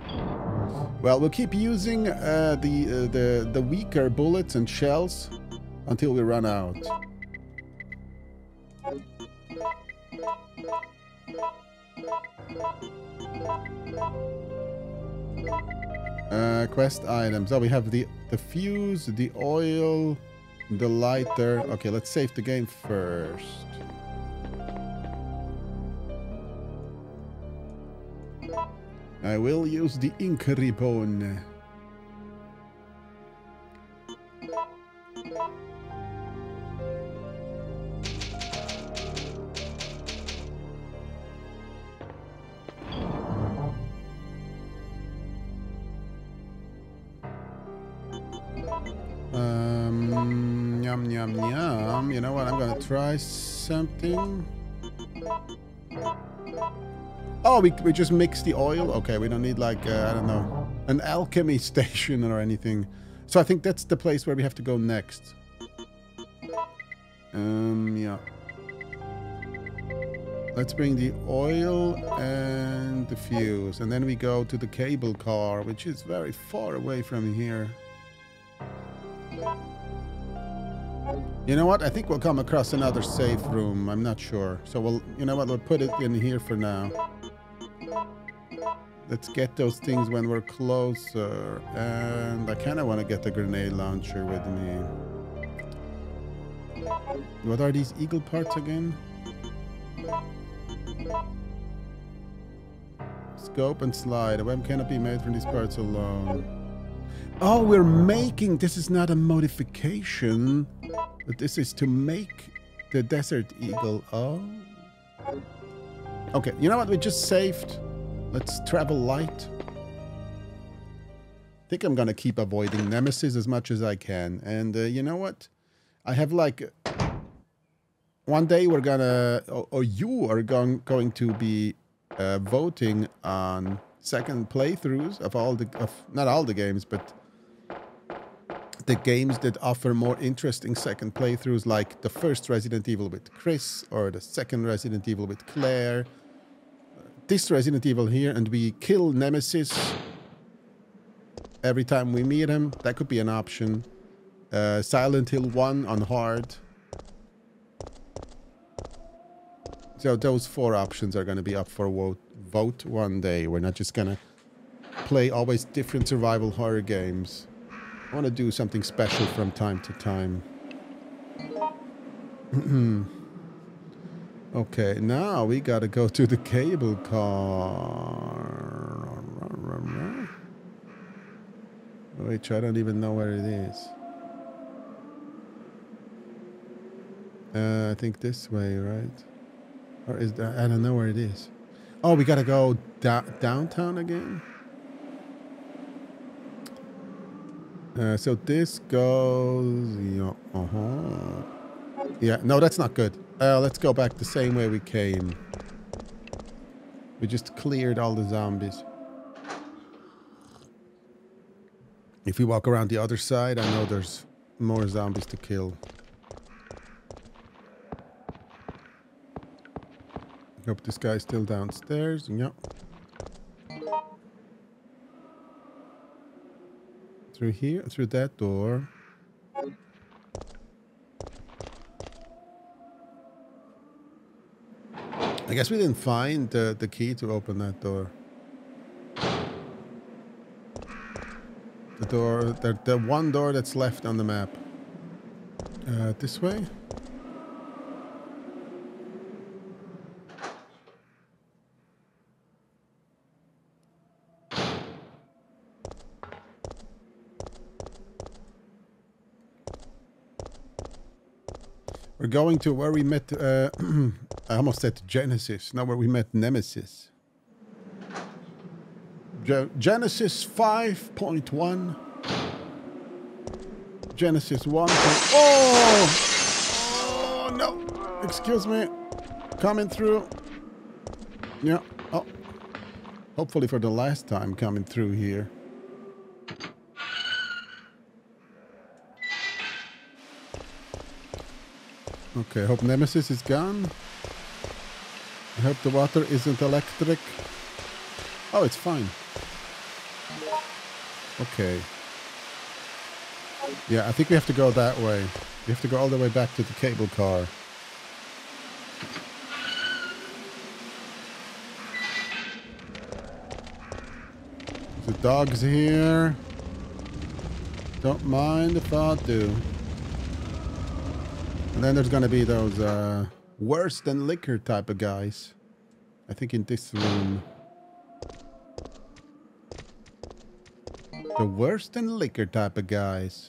Well, we'll keep using uh, the, uh, the the weaker bullets and shells until we run out. Uh, quest items. Oh, we have the the fuse, the oil, the lighter. Okay, let's save the game first. I will use the ink ribbon. Um, yum, yum, yum. You know what? I'm gonna try something. Oh, we, we just mix the oil? Okay, we don't need like, uh, I don't know, an alchemy [laughs] station or anything. So I think that's the place where we have to go next. Um, yeah. Let's bring the oil and the fuse. And then we go to the cable car, which is very far away from here. You know what? I think we'll come across another safe room. I'm not sure. So we'll, you know what? We'll put it in here for now. Let's get those things when we're closer. And I kind of want to get the grenade launcher with me. What are these eagle parts again? Scope and slide. A web cannot be made from these parts alone. Oh, we're making... This is not a modification. But this is to make the Desert Eagle. Oh. Okay, you know what? We just saved. Let's travel light. I think I'm gonna keep avoiding Nemesis as much as I can. And uh, you know what? I have like... One day we're gonna... Or, or you are going, going to be uh, voting on second playthroughs of all the... Of, not all the games, but the games that offer more interesting second playthroughs, like the first Resident Evil with Chris or the second Resident Evil with Claire. This Resident Evil here, and we kill Nemesis every time we meet him. That could be an option. Uh, Silent Hill 1 on hard. So those four options are going to be up for vote, vote one day. We're not just going to play always different survival horror games. I want to do something special from time to time. [clears throat] okay, now we gotta go to the cable car. Which I don't even know where it is. Uh, I think this way, right? Or is that? I don't know where it is. Oh, we gotta go downtown again? Uh, so this goes... Yeah, uh-huh. Yeah, no, that's not good. Uh, let's go back the same way we came. We just cleared all the zombies. If we walk around the other side, I know there's more zombies to kill. Hope this guy's still downstairs. Yep. Through here, through that door. I guess we didn't find the, the key to open that door. The door, the, the one door that's left on the map. Uh, this way? We're going to where we met, uh, [clears throat] I almost said Genesis, not where we met Nemesis. Ge Genesis 5.1. Genesis 1. Oh! Oh, no. Excuse me. Coming through. Yeah. Oh. Hopefully for the last time coming through here. Okay, hope Nemesis is gone. I hope the water isn't electric. Oh, it's fine. Okay. Yeah, I think we have to go that way. We have to go all the way back to the cable car. The dog's here. Don't mind if I do. And then there's gonna be those uh, worse than liquor type of guys. I think in this room. The worse than liquor type of guys.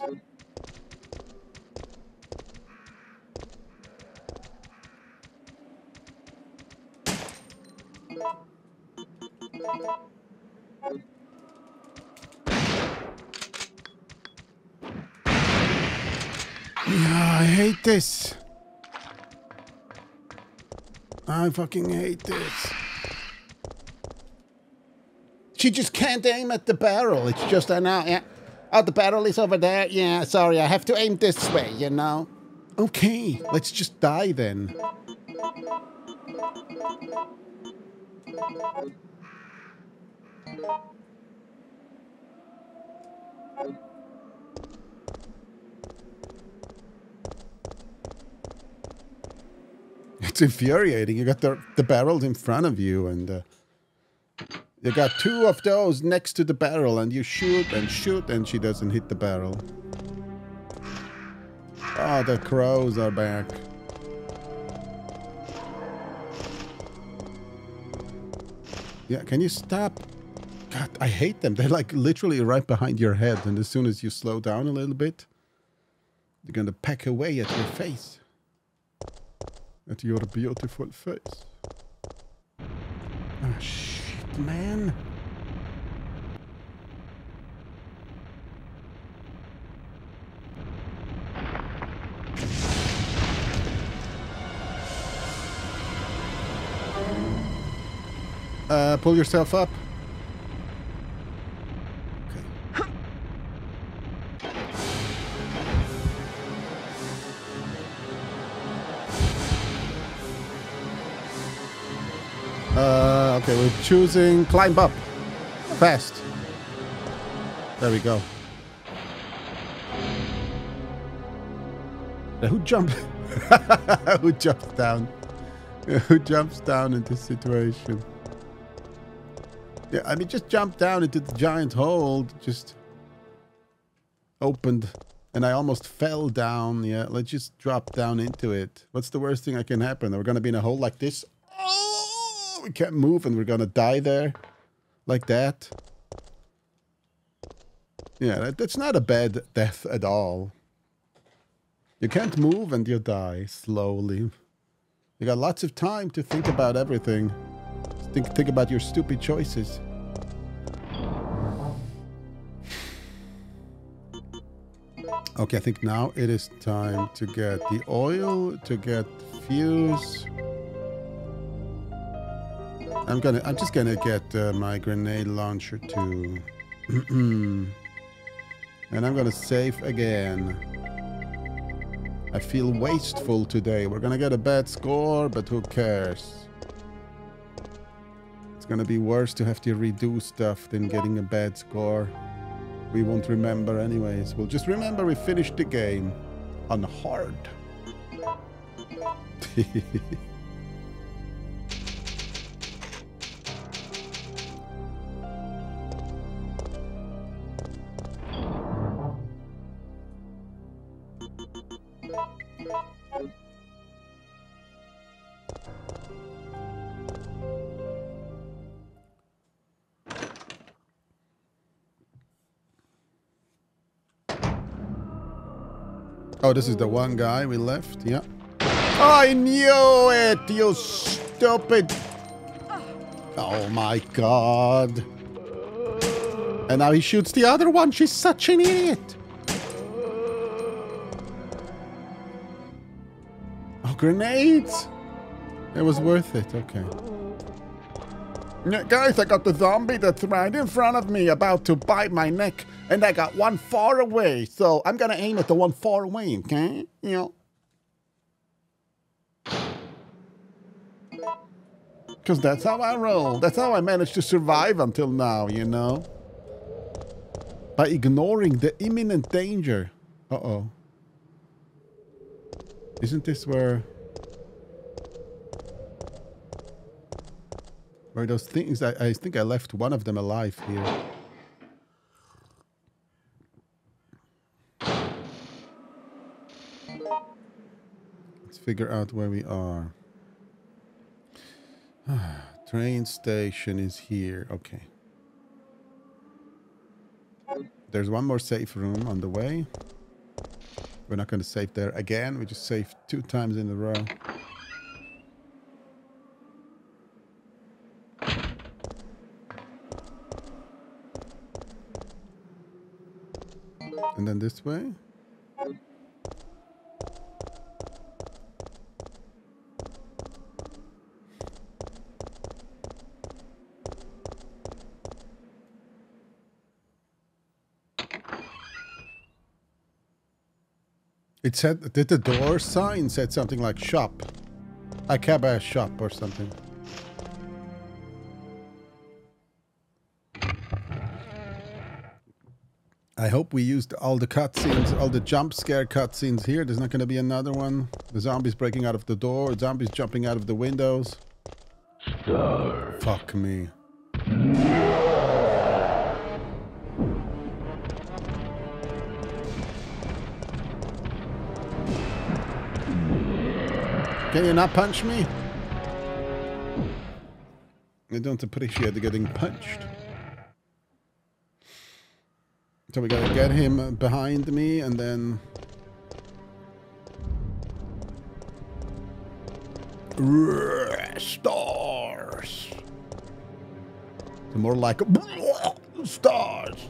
I fucking hate this. She just can't aim at the barrel. It's just, I know, uh, yeah. Oh, the barrel is over there. Yeah, sorry, I have to aim this way, you know? Okay, let's just die then. It's infuriating. You got the, the barrels in front of you and... Uh, you got two of those next to the barrel and you shoot and shoot and she doesn't hit the barrel. Ah, oh, the crows are back. Yeah, can you stop? God, I hate them. They're like literally right behind your head and as soon as you slow down a little bit, they're gonna peck away at your face. At your beautiful face. Ah, shit man. Uh, pull yourself up. Choosing climb up. Fast. There we go. who jumped? [laughs] who jumps down? [laughs] who jumps down in this situation? Yeah, I mean, just jump down into the giant hole. Just opened, and I almost fell down. Yeah, let's just drop down into it. What's the worst thing that can happen? We're gonna be in a hole like this we can't move and we're gonna die there like that. Yeah, that, that's not a bad death at all. You can't move and you die slowly. You got lots of time to think about everything. Think, think about your stupid choices. Okay, I think now it is time to get the oil, to get fuse. I'm gonna. I'm just gonna get uh, my grenade launcher too, [clears throat] and I'm gonna save again. I feel wasteful today. We're gonna get a bad score, but who cares? It's gonna be worse to have to redo stuff than getting a bad score. We won't remember anyways. We'll just remember we finished the game on hard. [laughs] Oh, this is the one guy we left. Yeah. I knew it, you stupid. Oh my god. And now he shoots the other one. She's such an idiot. Oh, grenades. It was worth it. Okay. Guys, I got the zombie that's right in front of me about to bite my neck, and I got one far away, so I'm gonna aim at the one far away, okay? You know. Because that's how I roll. That's how I managed to survive until now, you know? By ignoring the imminent danger. Uh-oh. Isn't this where... Where those things... I, I think I left one of them alive here. Let's figure out where we are. [sighs] Train station is here. Okay. There's one more safe room on the way. We're not going to save there again. We just saved two times in a row. And then this way. It said, did the door sign said something like shop? A cabaret shop or something. I hope we used all the cutscenes, all the jump scare cutscenes here. There's not going to be another one. The zombies breaking out of the door, zombies jumping out of the windows. Star. Fuck me. Can you not punch me? I don't appreciate getting punched. So we gotta get him behind me and then... Stars! More like stars!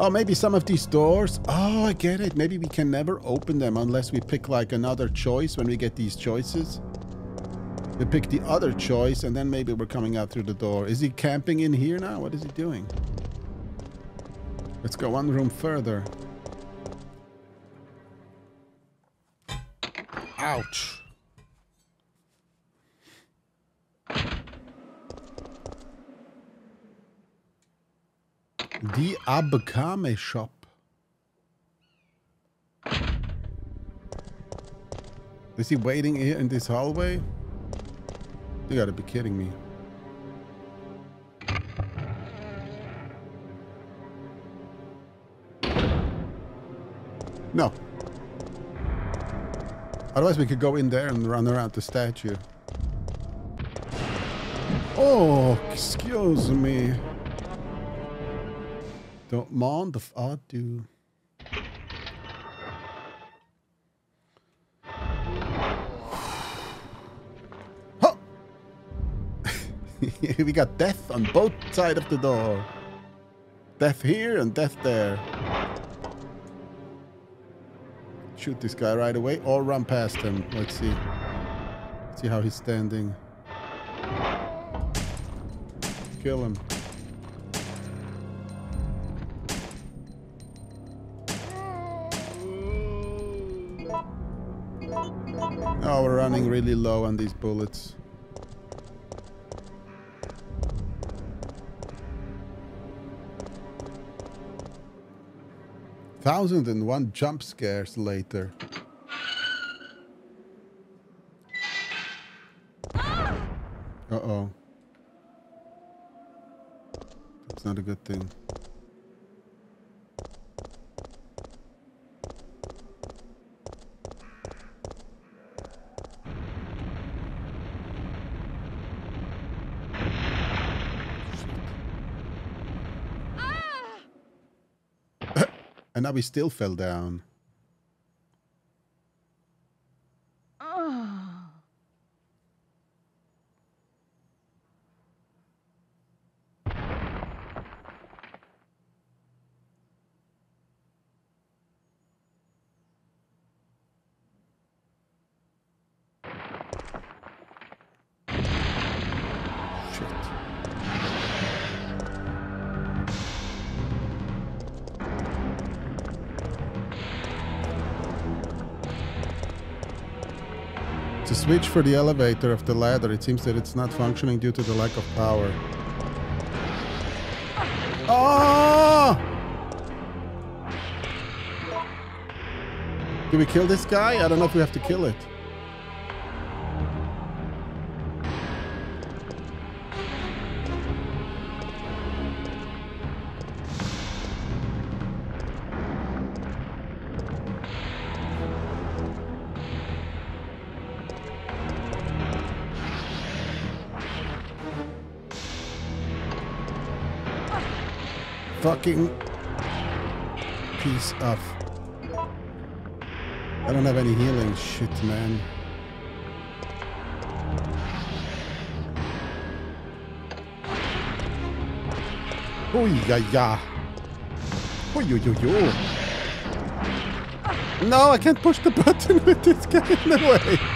Oh, maybe some of these doors. Oh, I get it. Maybe we can never open them unless we pick like another choice when we get these choices. We pick the other choice and then maybe we're coming out through the door. Is he camping in here now? What is he doing? Let's go one room further. Ouch. The Abkame shop. Is he waiting here in this hallway? You gotta be kidding me. No. Otherwise we could go in there and run around the statue. Oh, excuse me. Don't mind if I do. [laughs] we got death on both sides of the door. Death here and death there. Shoot this guy right away or run past him. Let's see. see how he's standing. Kill him. Oh, we're running really low on these bullets. Thousand and one jump scares later. Uh-oh. That's not a good thing. And now we still fell down. For the elevator of the ladder, it seems that it's not functioning due to the lack of power. Oh! Do we kill this guy? I don't know if we have to kill it. Fucking piece of. I don't have any healing. Shit, man. Oh yeah yeah. Oh yo yo yo. No, I can't push the [laughs] button with this guy in the way.